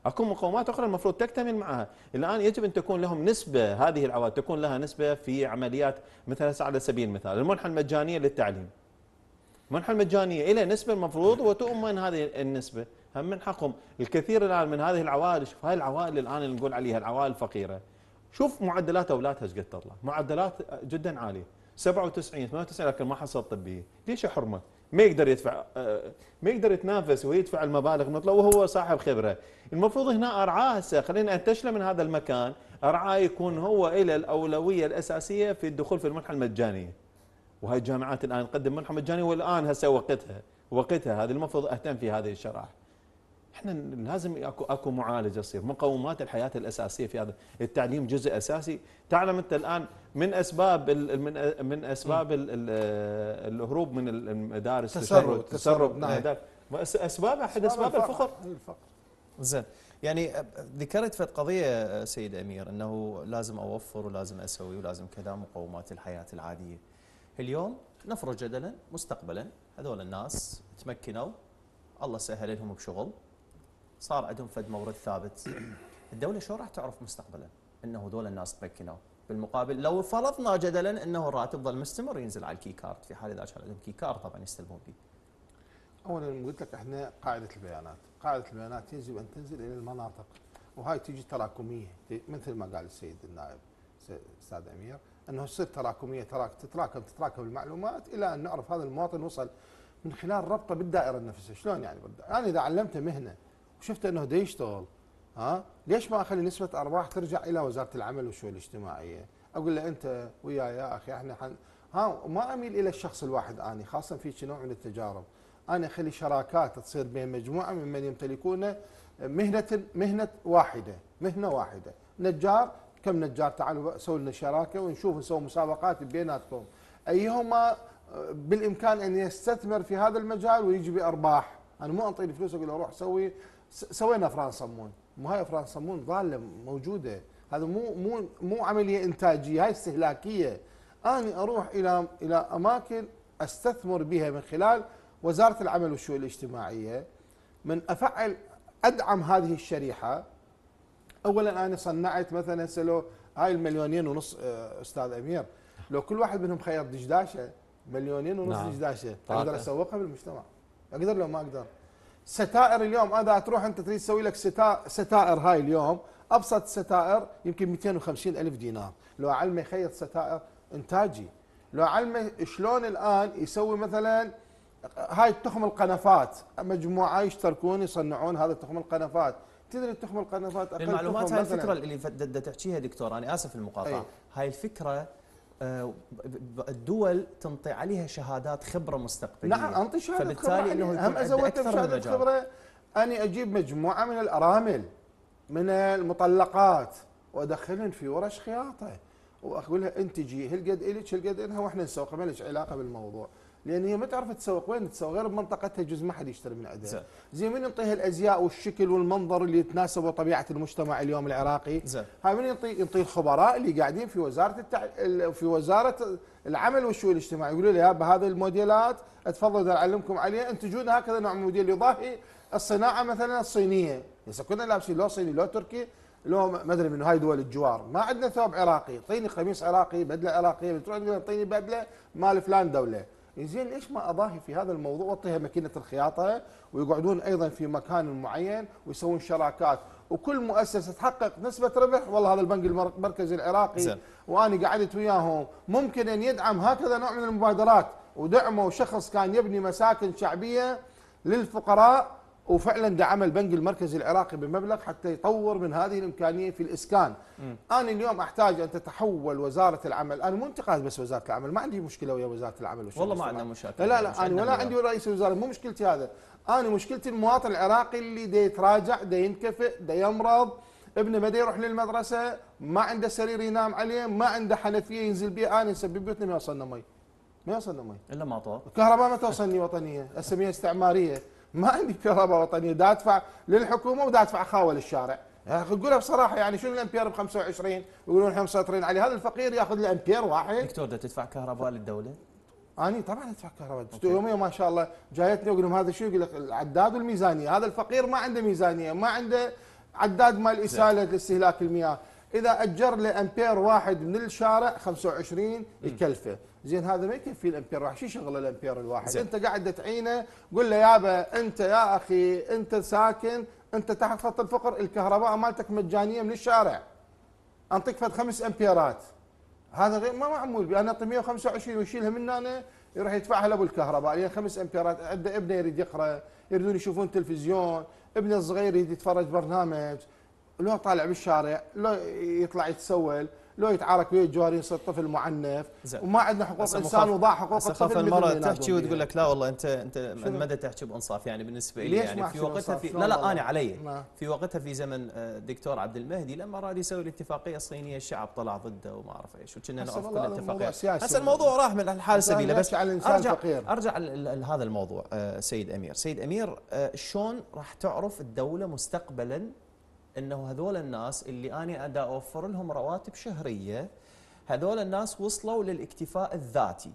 أكو مقومات أخرى المفروض تكتمل معها، الآن يجب أن تكون لهم نسبة هذه العوائد تكون لها نسبة في عمليات مثلا على سبيل المثال المنحة المجانية للتعليم. المنحه المجانية. إلى نسبة المفروض وتؤمن هذه النسبة، هم من حقهم، الكثير الآن من هذه العوائل شوف هاي العوائل الآن اللي نقول عليها العوائل الفقيرة. شوف معدلات أولادها إيش قد تطلع، معدلات جدا عالية، 97 98 لكن ما حصل طبية، ليش يحرمه؟ ما يقدر يدفع آه، ما يقدر يتنافس ويدفع المبالغ المطلوبه وهو صاحب خبرة، المفروض هنا ارعاه هسه خلينا أنتشلة من هذا المكان، أرعاه يكون هو إلى الأولوية الأساسية في الدخول في المنحة المجانية. وهاي الجامعات الآن تقدم منحه مجانيه والآن هسه وقتها وقتها هذه المفروض أهتم في هذه الشرائح. إحنا لازم أكو أكو معالجه تصير مقومات الحياة الأساسية في هذا التعليم جزء أساسي تعلم أنت الآن من أسباب ال- من من أسباب ال- ال- الهروب من المدارس تسرب- تسرب نعم. نعم. أسباب أحد أسباب الفقر الفقر زين يعني ذكرت في قضيه سيد أمير إنه لازم أوفر ولازم أسوي ولازم كذا مقومات الحياة العادية. اليوم نفرض جدلا مستقبلا. هذول الناس تمكنوا الله سهل لهم بشغل. صار عندهم فد مورد ثابت. الدولة شو راح تعرف مستقبلا؟ إنه هذول الناس تمكنوا؟ بالمقابل لو فرضنا جدلا إنه الراتب ظل مستمر ينزل على الكي كارد. في حال إذا كان عندهم كي كارد طبعا يستلمون به. اولا قلت لك إحنا قاعدة البيانات، قاعدة البيانات يجب أن تنزل إلى المناطق. وهاي تيجي تراكمية. مثل ما قال السيد النائب أستاذ أمير أنه تصير تراكمية تراك تتراكم تتراكم المعلومات إلى أن نعرف هذا المواطن وصل من خلال ربطه بالدائرة النفسية، شلون يعني؟ بالدائرة؟ أنا إذا علمته مهنة وشفت أنه دا يشتغل ها؟ ليش ما أخلي نسبة أرباح ترجع إلى وزارة العمل والشؤون الاجتماعية؟ أقول له أنت وياي يا أخي إحنا حن ها؟ ما أميل إلى الشخص الواحد اني خاصة في نوع من التجارب. أنا أخلي شراكات تصير بين مجموعة ممن يمتلكون مهنة مهنة واحدة مهنة واحدة. نجار كم نجار تعالوا سووا لنا شراكة ونشوف نسوي مسابقات بيناتكم. أيهما بالإمكان أن يستثمر في هذا المجال ويجي بأرباح. أنا مو انطيني فلوس أقول له روح سوي. سوينا افران صمون مو هاي افران صمون ضاله موجودة. هذا مو مو مو عملية إنتاجية هاي استهلاكية. أنا أروح إلى إلى أماكن أستثمر بها من خلال وزارة العمل والشؤون الاجتماعية. من أفعل أدعم هذه الشريحة. اولا أنا صنعت مثلا هسه لو هاي المليونين ونص آه، أستاذ أمير لو كل واحد منهم خير دشداشه مليونين ونص نعم. دشداشه. أقدر أسوقها بالمجتمع؟ أقدر لو ما أقدر؟ ستائر اليوم اذا تروح أنت تريد تسوي لك ستا- ستائر هاي اليوم أبسط ستائر يمكن 250 ألف دينار. لو علمه يخيط ستائر إنتاجي. لو علمه شلون الآن يسوي مثلا هاي تخم القنفات. مجموعة يشتركون يصنعون هذا تخم القنفات. تدري تخم القنفات أقل المعلومات هاي. الفكرة اللي دا تحكيها دكتور أنا آسف المقاطعة. أي. هاي الفكرة آه، الدول تنطي عليها شهادات خبرة مستقبلية. نعم أنطي شهادة فبالتالي خبرة. إنه يكون هم ازودت بشهاده مجال. خبرة. أني أجيب مجموعة من الأرامل من المطلقات وادخلهن في ورش خياطة. واقول لها انتجي هالقد إلك هالقد انها وإحنا نسوقها ما لك علاقة بالموضوع. لأن هي ما تعرف تسوق. وين تسوق؟ غير بمنطقتها جزء ما حد يشتري من عندها زين. زي من ينطيها الأزياء والشكل والمنظر اللي يتناسب وطبيعة المجتمع اليوم العراقي؟ زين. هاي من ينطي ينطي الخبراء اللي قاعدين في وزارة التع... ال- في وزارة العمل والشؤون الاجتماعيه يقولوا لي يابا هذه الموديلات اتفضلوا بدي اعلمكم عليها. انتجونا هكذا نوع من الموديل يضاهي الصناعة مثلا الصينية. هسه كنا لابسين لو صيني لو تركي لو ما أدري من هاي دول الجوار. ما عندنا ثوب عراقي. اعطيني قميص عراقي بدلة عراقية. بتروح تقول اعطيني بدلة؟ مال فلان دولة. زين ليش ما أضاهي في هذا الموضوع؟ وأعطيها ماكينة الخياطة ويقعدون أيضا في مكان معين ويسوون شراكات. وكل مؤسسة تحقق نسبة ربح؟ والله هذا البنك المركزي العراقي زين. وأنا قعدت وياهم. ممكن أن يدعم هكذا نوع من المبادرات. ودعموا شخص كان يبني مساكن شعبية للفقراء وفعلا دعم البنك المركزي العراقي بمبلغ حتى يطور من هذه الإمكانية في الإسكان. أنا اليوم أحتاج أن تتحول وزارة العمل، أنا مو انتقاد بس وزارة العمل، ما عندي مشكلة ويا وزارة العمل والله ما. عندنا مشاكل. لا لا أنا ولا. عندي رئيس الوزراء. مو مشكلتي هذا، أنا مشكلتي المواطن العراقي اللي دا يتراجع، دا ينكفئ، دا يمرض، ابنه ما يروح للمدرسة، ما عنده سرير ينام عليه، ما عنده حنفية ينزل بيه، أنا نسبب بيوتنا ما يوصلنا مي. ما يوصلنا مي. إلا مطر الكهرباء ما توصلني وطنية. اسميها استعمارية. ما عندي كهرباء وطنية دا أدفع للحكومة ودا أدفع خاوه للشارع يا أخي قولها بصراحة يعني شنو الامبير ب 25 يقولون إحنا مسيطرين عليه. هذا الفقير ياخذ له امبير واحد. دكتور دا تدفع كهرباء للدولة؟ أني طبعا أدفع كهرباء. يوميا ما شاء الله جايتني يقول لهم هذا شو؟ يقول لك العداد والميزانية. هذا الفقير ما عنده ميزانية ما عنده عداد مال إسالة لاستهلاك المياه. إذا أجر له امبير واحد من الشارع 25 يكلفه. زين هذا ما يكفي الامبير الواحد شو شغله الامبير الواحد؟ زين. انت قاعد تعينه قول له يابا انت يا أخي انت ساكن انت تحت خط الفقر الكهرباء مالتك مجانية من الشارع. أنطيك فد خمس أمبيرات. هذا غير ما معمول بي. أنا اعطي 125 ويشيلها من هنا يروح يدفعها لأبو الكهرباء. لأن خمس أمبيرات عنده ابنه يريد يقرأ يريدون يشوفون تلفزيون ابنه الصغير يريد يتفرج برنامج. لو طالع بالشارع لو يطلع يتسول. لو يتعارك ويا الجوارين يصير طفل معنف. وما عندنا حقوق إنسان وضاع حقوق الطفل ينادون تحكي وتقول. لك لا والله انت أنت شنو؟ مدى تحكي بانصاف يعني بالنسبة لي يعني في وقتها؟ في لا لا؟ أنا علي. في وقتها في زمن آه، الدكتور عبد المهدي لما اراد يسوي الاتفاقية الصينية الشعب طلع ضده وما أعرف إيش وكنا نوقف كل الاتفاقيات. هسه الموضوع راح من الحال سبيله بس ارجع. أرجع لهذا الموضوع آه، سيد أمير سيد أمير آه، شلون راح تعرف الدولة مستقبلا إنه هذول الناس اللي أنا أدا أوفر لهم رواتب شهرية هذول الناس وصلوا للاكتفاء الذاتي.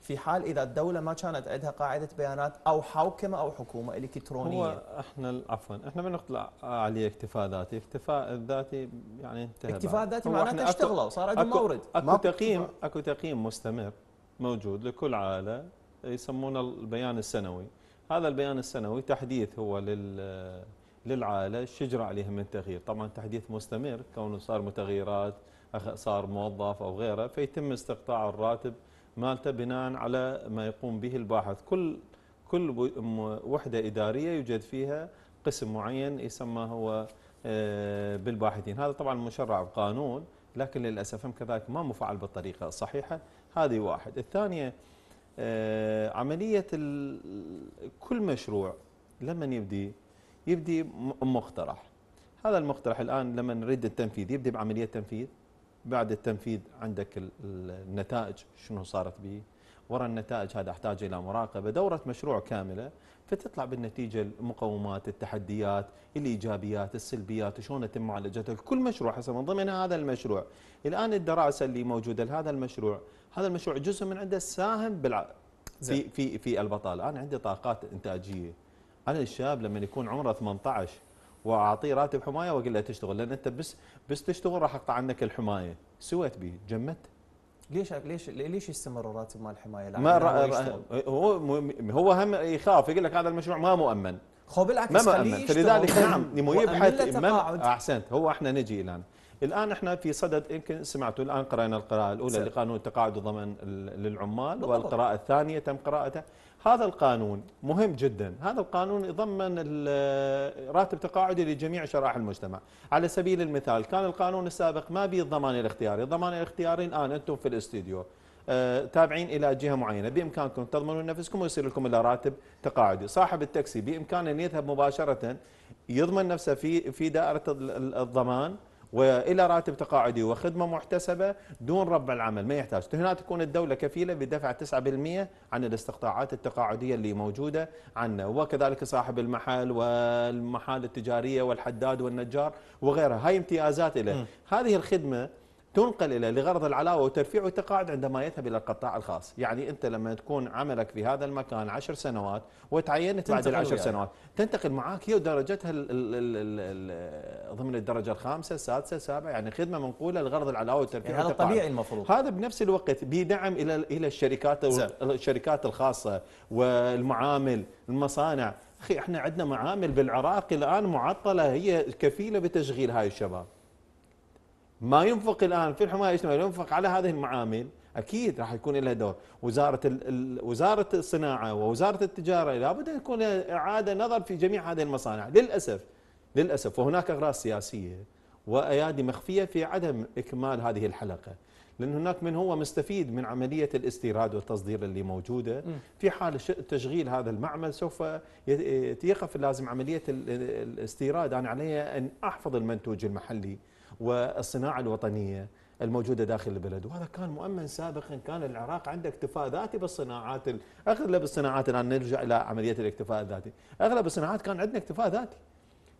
في حال إذا الدولة ما كانت عندها قاعدة بيانات أو حوكمة أو حكومة إلكترونية. هو إحنا عفوا إحنا ما نطلع عليه اكتفاء ذاتي، الاكتفاء الذاتي يعني انتهى اكتفاء. ذاتي معناته اشتغلوا صار عندهم مورد. أكو تقييم اكتفاء. أكو تقييم مستمر موجود لكل عائله يسمونه البيان السنوي. هذا البيان السنوي تحديث هو لل للعائله شجرة عليها من تغيير. طبعا تحديث مستمر كونه صار متغيرات صار موظف أو غيره فيتم استقطاع الراتب مالته بناء على ما يقوم به الباحث. كل كل وحدة إدارية يوجد فيها قسم معين يسمى هو آه، بالباحثين. هذا طبعا مشرع بقانون لكن للأسف هم كذلك ما مفعل بالطريقة الصحيحة. هذه واحد. الثانية آه، عملية كل مشروع لما يبدي يبدي مقترح. هذا المقترح الآن لما نريد التنفيذ يبدي بعملية تنفيذ. بعد التنفيذ عندك ال- ال- النتائج شنو صارت به. وراء النتائج هذا أحتاج إلى مراقبة دورة مشروع كاملة. فتطلع بالنتيجة المقومات التحديات الإيجابيات السلبيات شلون يتم معالجتها. كل مشروع حسب من ضمن هذا المشروع. الآن الدراسة اللي موجودة لهذا المشروع هذا المشروع جزء من عنده ساهم بالع... في. في في البطالة. أنا عندي طاقات إنتاجية. أنا الشاب لما يكون عمره 18 وأعطيه راتب حماية وأقول له تشتغل لأن أنت بس بس تشتغل راح أقطع عنك الحماية سويت به جمدت ليش ليش ليش يستمر الراتب مال الحمايه ما رأ... هو. هو هم يخاف يقول لك هذا المشروع ما مؤمن خو بالعكس ما مؤمن. فلذلك نعم مو يبحث. أحسنت هو إحنا نجي الان الآن إحنا في صدد يمكن سمعتوا الآن قرأنا القراءة الأولى. لقانون التقاعد وضمان ال- للعمال بالضبط. والقراءة الثانية تم قراءته هذا القانون مهم جدا. هذا القانون يضمن راتب تقاعدي لجميع شرائح المجتمع. على سبيل المثال كان القانون السابق ما به الضمان الاختياري. الضمان الاختياري الآن أنتم في الاستديو آه، تابعين إلى جهة معينة. بإمكانكم تضمنون نفسكم ويصير لكم إلى راتب تقاعدي. صاحب التاكسي بإمكانه أن يذهب مباشرة يضمن نفسه في في دائرة ال- ال- الضمان. وإلى راتب تقاعدي وخدمة محتسبة دون ربع العمل ما يحتاج. هنا تكون الدولة كفيلة بدفع 9% عن الاستقطاعات التقاعدية اللي موجودة عنا وكذلك صاحب المحل والمحال التجارية والحداد والنجار وغيرها. هاي امتيازات له. هذه الخدمة تنقل إلى لغرض العلاوة والترفيع والتقاعد عندما يذهب إلى القطاع الخاص، يعني أنت لما تكون عملك في هذا المكان عشر سنوات وتعينت بعد العشر وياك. سنوات، تنتقل معاك هي ودرجتها ال- ال- ال- ال- ضمن الدرجة الخامسة، السادسة، السابعة، يعني خدمة منقولة لغرض العلاوة والترفيع يعني هذا. طبيعي المفروض هذا بنفس الوقت بدعم إلى إلى الشركات. الشركات الخاصة والمعامل المصانع أخي إحنا عندنا معامل بالعراق الآن معطلة هي كفيلة بتشغيل هاي الشباب ما ينفق الآن في الحماية الاجتماعية ينفق على هذه المعامل أكيد راح يكون لها دور. وزارة وزارة الصناعة ووزارة التجارة لابد أن يكون إعادة نظر في جميع هذه المصانع. للأسف للأسف وهناك أغراض سياسية وأيادي مخفية في عدم إكمال هذه الحلقة لأن هناك من هو مستفيد من عملية الاستيراد والتصدير اللي موجودة. في حال تشغيل هذا المعمل سوف يقف لازم عملية ال- ال- الاستيراد. أنا علي أن أحفظ المنتوج المحلي والصناعة الوطنية الموجودة داخل البلد. وهذا كان مؤمن سابقا كان العراق عنده اكتفاء ذاتي بالصناعات ال- أغلب الصناعات الآن نرجع إلى عملية الاكتفاء الذاتي. أغلب الصناعات كان عندنا اكتفاء ذاتي.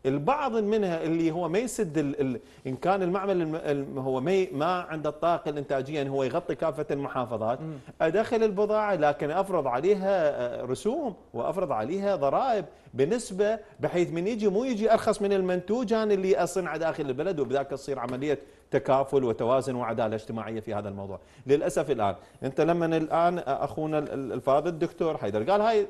البعض منها اللي هو ما يسد ال ال إن كان المعمل الم الم هو ما ما عنده الطاقة الإنتاجية ان هو يغطي كافة المحافظات. أدخل البضاعة لكن أفرض عليها آه، رسوم وأفرض عليها ضرائب بنسبة بحيث من يجي مو يجي أرخص من المنتوج أنا اللي أصنع داخل البلد وبذاك تصير عملية تكافل وتوازن وعدالة اجتماعية في هذا الموضوع. للأسف الآن أنت لما الآن أخونا ال- ال- الفاضل الدكتور حيدر قال هاي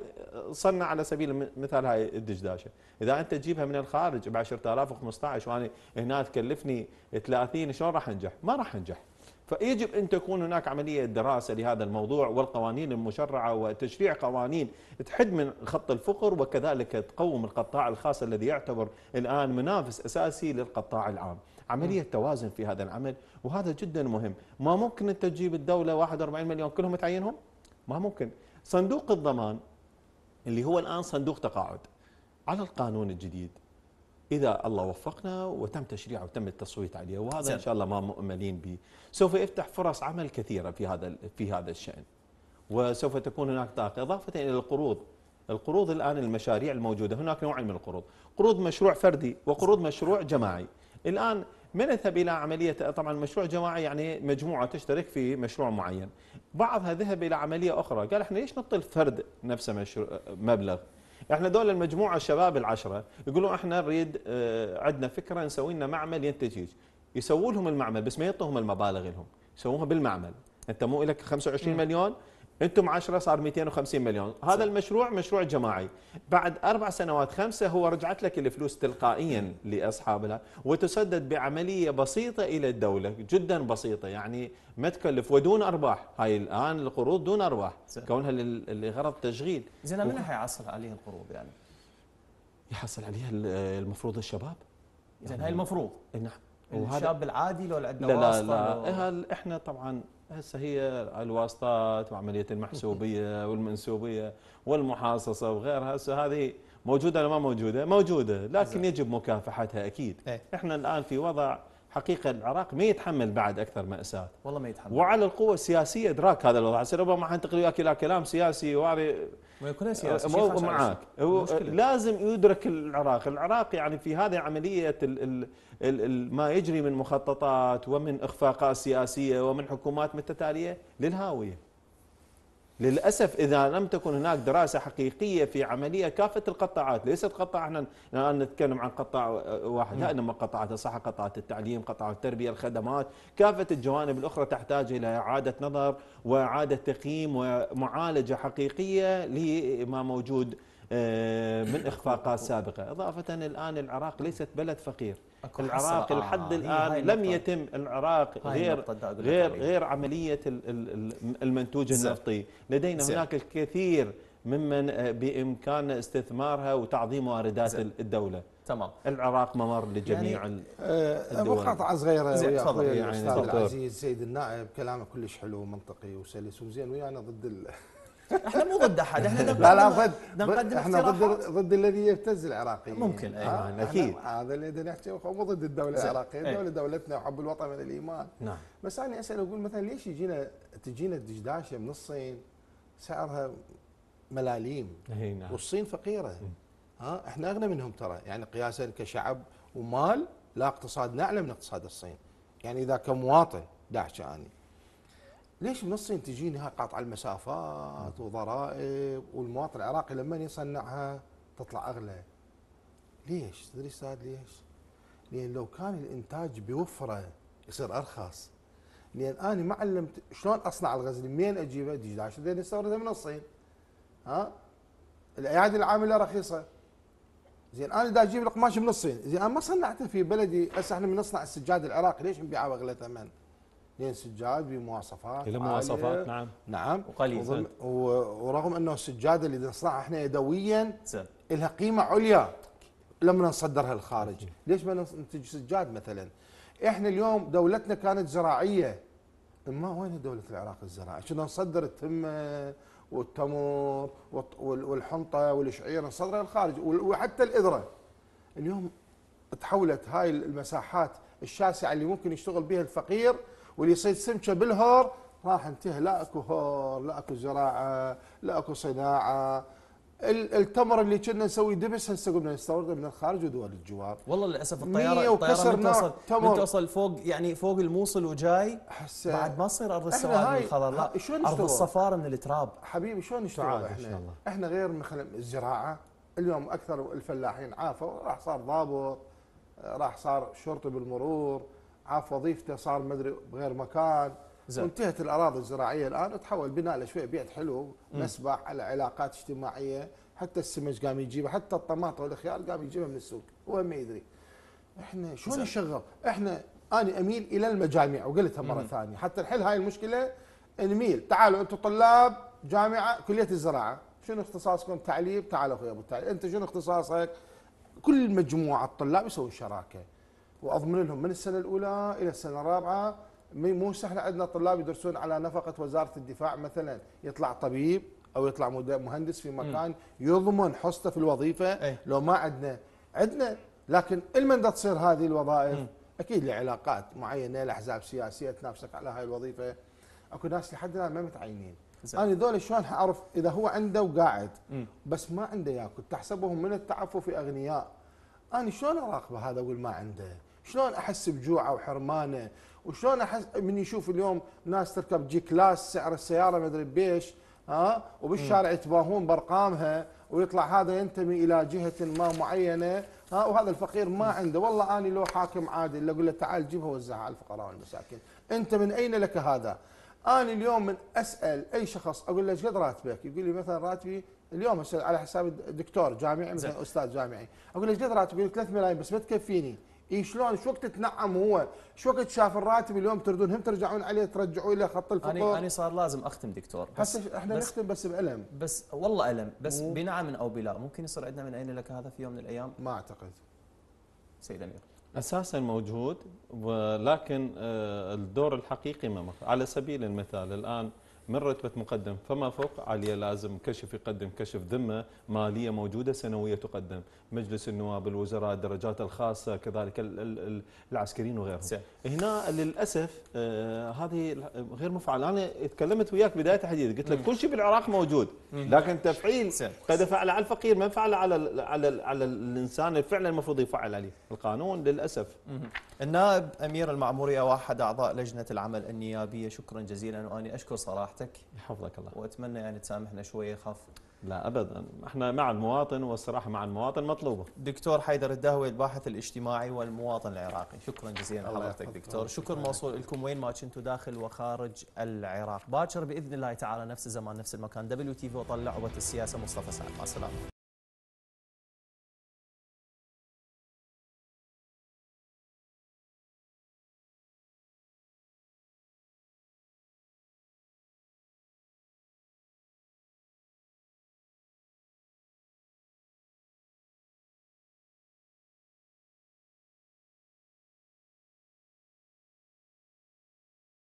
صنع على سبيل المثال هاي الدشداشة. إذا أنت تجيبها من الخارج ب 10015 وأنا هنا تكلفني 30 شلون راح أنجح؟ ما راح أنجح. فيجب أن تكون هناك عملية دراسة لهذا الموضوع والقوانين المشرعة وتشريع قوانين تحد من خط الفقر وكذلك تقوم القطاع الخاص الذي يعتبر الآن منافس أساسي للقطاع العام. عملية توازن في هذا العمل وهذا جدا مهم، ما ممكن أنت تجيب الدولة 41 مليون كلهم تعينهم؟ ما ممكن. صندوق الضمان اللي هو الآن صندوق تقاعد على القانون الجديد. إذا الله وفقنا وتم تشريعه وتم التصويت عليه وهذا زين. ان شاء الله ما مؤملين به. سوف يفتح فرص عمل كثيرة في هذا في هذا الشأن. وسوف تكون هناك طاقة. إضافة إلى القروض. القروض الآن المشاريع الموجودة هناك نوعين من القروض. قروض مشروع فردي وقروض مشروع جماعي. الآن من يذهب إلى عملية طبعا مشروع جماعي يعني مجموعة تشترك في مشروع معين. بعضها ذهب إلى عملية أخرى. قال إحنا ليش نعطي الفرد نفسه مشروع مبلغ؟ إحنا دول المجموعة الشباب العشرة يقولون إحنا نريد آه، عندنا فكرة نسوي لنا معمل ينتج. يسووا لهم المعمل بس ما يعطوهم المبالغ لهم. يسووها بالمعمل. أنت مو لك 25 مليون؟ أنتم 10 صار 250 مليون. هذا المشروع مشروع جماعي. بعد أربع سنوات خمسة هو رجعت لك الفلوس تلقائيا لأصحابها وتسدد بعملية بسيطة إلى الدولة جدا بسيطة. يعني ما تكلف ودون أرباح. هاي الآن القروض دون أرباح. زين. كونها لغرض تشغيل. زين من حيعصر عليه القروض يعني؟ يحصل عليها ال- المفروض الشباب. زين هاي المفروض. نعم الشاب العادي لو عنده لا لا لا. لو- هل إحنا طبعا هسه هي الواسطات وعملية المحسوبية والمنسوبية والمحاصصة وغيرها هسه هذه موجودة ولا ما موجودة؟ موجودة لكن يجب مكافحتها أكيد. إيه. إحنا الآن في وضع حقيقة العراق ما يتحمل بعد أكثر ماساه. والله ما يتحمل. وعلى القوى السياسية إدراك هذا الوضع، هسه ربما حنتقل وياك إلى كلام سياسي واري. ما مو شيخ معاك. لازم يدرك العراق. العراق يعني في هذه عملية ال ال ال ال ما يجري من مخططات ومن إخفاقات سياسية ومن حكومات متتالية للهاوية. للأسف إذا لم تكن هناك دراسة حقيقية في عملية كافة القطاعات ليست قطاع إحنا الآن نتكلم عن قطاع واحد لا إنما قطاعات الصحة قطاعات التعليم قطاع التربية الخدمات. كافة الجوانب الأخرى تحتاج إلى إعادة نظر وإعادة تقييم ومعالجة حقيقية لما موجود من إخفاقات سابقة إضافة الآن العراق ليست بلد فقير العراق. آه، لحد الآن هاي لم. يتم العراق غير غير. غير عملية ال- ال- ال- المنتوج. النفطي لدينا. هناك الكثير ممن آه، بإمكاننا استثمارها وتعظيم واردات زين. الدولة تمام العراق ممر لجميع يعني ال- الدول. مقاطعة صغيرة زين، ويا. أخوي يعني الأستاذ. العزيز سيد النائب كلامه كلش حلو ومنطقي وسلس وزين ويانا ضد ال... إحنا مو ضد أحد إحنا لا لا ضد نقدم إحنا ضد. ضد الذي يبتز العراقيين ممكن،. آه، نعم، إحنا أكيد. هذا اللي نحكي مو ضد الدولة زين. العراقية أي. الدولة دولتنا وحب الوطن من الايمان نعم بس أنا أسأل أقول مثلا ليش يجينا تجينا الدشداشه من الصين سعرها ملاليم هي نعم والصين فقيرة ها إحنا أغنى منهم ترى يعني قياسا كشعب ومال لا اقتصادنا أعلى من اقتصاد الصين يعني إذا كمواطن داعش أني ليش من الصين تجيني هاي قاطع المسافات وضرائب والمواطن العراقي لما يصنعها تطلع أغلى؟ ليش؟ تدري أستاذ ليش؟ لأن لو كان الإنتاج بوفرة يصير أرخص. لأن أنا ما علمت شلون أصنع الغزل منين اجيبه داعش بدنا نستورده من الصين. ها؟ الأيادي العاملة رخيصة. زين أنا دا أجيب القماش من الصين. زين أنا ما صنعته في بلدي هسه إحنا بنصنع السجاد العراقي ليش نبيعه بأغلى ثمن؟ لأن سجاد بمواصفات. مواصفات نعم. نعم. وقليل. ورغم أنه السجاده اللي نصنعها إحنا يدويا لها قيمة عليا. لما نصدرها للخارج ليش ما ننتج سجاد مثلا؟ إحنا اليوم دولتنا كانت زراعية. ما وين دولة العراق الزراعه كنا نصدر؟ التمة والتمر والحنطة والشعير نصدرها للخارج وال- وحتى الإذرة اليوم تحولت هاي المساحات الشاسعة اللي ممكن يشتغل بها الفقير واللي يصيد سمكة بالهور راح انتهى لا أكو هور لا أكو زراعة لا أكو صناعة ال- التمر اللي كنا نسوي دبس هسه قمنا نستورده من الخارج ودول الجوار والله للأسف الطياره الطيارة من توصل تمر. من توصل فوق يعني فوق الموصل وجاي بعد ما تصير أرض السواد من الخضر لا شلون أرض نشتغل؟ الصفاره من التراب حبيبي شلون نشتغل إحنا؟ شاء الله. إحنا غير مثلا الزراعة اليوم أكثر الفلاحين عافوا راح صار ضابط راح صار شرطي بالمرور عاف وظيفته صار مدري بغير مكان. زين. وانتهت الأراضي الزراعية الآن تحول بناء له شوية بيت حلو مسبح على علاقات اجتماعية حتى السمج قام يجيبها حتى الطماطم والخيار قام يجيبها من السوق. هو ما يدري. إحنا شلون. نشغل؟ إحنا أنا أميل إلى المجاميع وقلتها مرة ثانية. حتى نحل هاي المشكلة نميل تعالوا أنتم طلاب جامعة كلية الزراعة. شنو اختصاصكم؟ تعليم تعالوا أخوي أبو التعليم أنت شنو اختصاصك؟ كل مجموعة الطلاب يسوون شراكة. وأضمن لهم من السنة الأولى إلى السنة الرابعة مو سهل عندنا طلاب يدرسون على نفقة وزارة الدفاع مثلا. يطلع طبيب أو يطلع مهندس في مكان يضمن حصته في الوظيفة أي. لو ما عندنا. عندنا لكن المن تصير هذه الوظائف؟ أكيد لعلاقات معينة لأحزاب سياسية تنافسك على هاي الوظيفة. أكو ناس لحد الآن ما متعينين. أنا ذول شلون أعرف إذا هو عنده وقاعد. بس ما عنده ياكل؟ تحسبهم من التعفف أغنياء. أنا شلون أراقبه هذا أقول ما عنده؟ شلون أحس بجوعة وحرمانة؟ وشلون أحس من يشوف اليوم ناس تركب G-Class سعر السيارة ما أدري بيش ها؟ وبالشارع يتباهون بأرقامها ويطلع هذا ينتمي إلى جهة ما معينة ها؟ وهذا الفقير ما عنده. والله اني لو حاكم عادل أقول له تعال جيبها وزعها على الفقراء والمساكين. أنت من أين لك هذا؟ أنا اليوم من أسأل أي شخص أقول له إيش قد راتبك؟ يقول لي مثلا راتبي اليوم على حساب الدكتور جامعي مثلا. أستاذ جامعي. أقول له إيش قد راتبك؟ يقول لي 3 ملايين بس ما تكفيني. اي شلون؟ شو وقت تنعم هو؟ شو وقت شاف الراتب اليوم تردون هم ترجعون عليه ترجعوا إلى خط أنا الفقر أنا صار لازم أختم دكتور بس هسه إحنا بس نختم بس بعلم بس والله ألم بس بنعم أو بلا. ممكن يصير عندنا من أين لك هذا في يوم من الأيام؟ ما أعتقد. سيد أمير. أساسا موجود ولكن آه، الدور الحقيقي ما على سبيل المثال الآن من رتبة مقدم؟ فما فوق عليه لازم كشف يقدم كشف ذمة مالية موجودة سنوية تقدم. مجلس النواب الوزراء الدرجات الخاصة كذلك ال- ال- ال- العسكريين وغيرهم. هنا للأسف آه، هذه غير مفعل أنا تكلمت وياك بداية الحديث. قلت لك كل شيء بالعراق موجود. لكن تفعيل. قد فعل على الفقير ما فعل على ال على ال على الإنسان اللي فعلا المفروض يفعل عليه. القانون للأسف. مهم. النائب أمير المعموريه واحد أعضاء لجنة العمل النيابية. شكرا جزيلا. وأني أشكر صراحتك يحفظك الله. وأتمنى يعني تسامحنا شوية خاف لا ابدا. إحنا مع المواطن والصراحة مع المواطن مطلوبة. دكتور حيدر الدهوي الباحث الاجتماعي والمواطن العراقي. شكرا جزيلا لحضرتك. دكتور. شكر موصول لكم وين ما كنتوا داخل وخارج العراق. باكر بإذن الله تعالى نفس الزمان نفس المكان. دبليو تي في وطلع عبه السياسة مصطفى سعد. مع السلامة.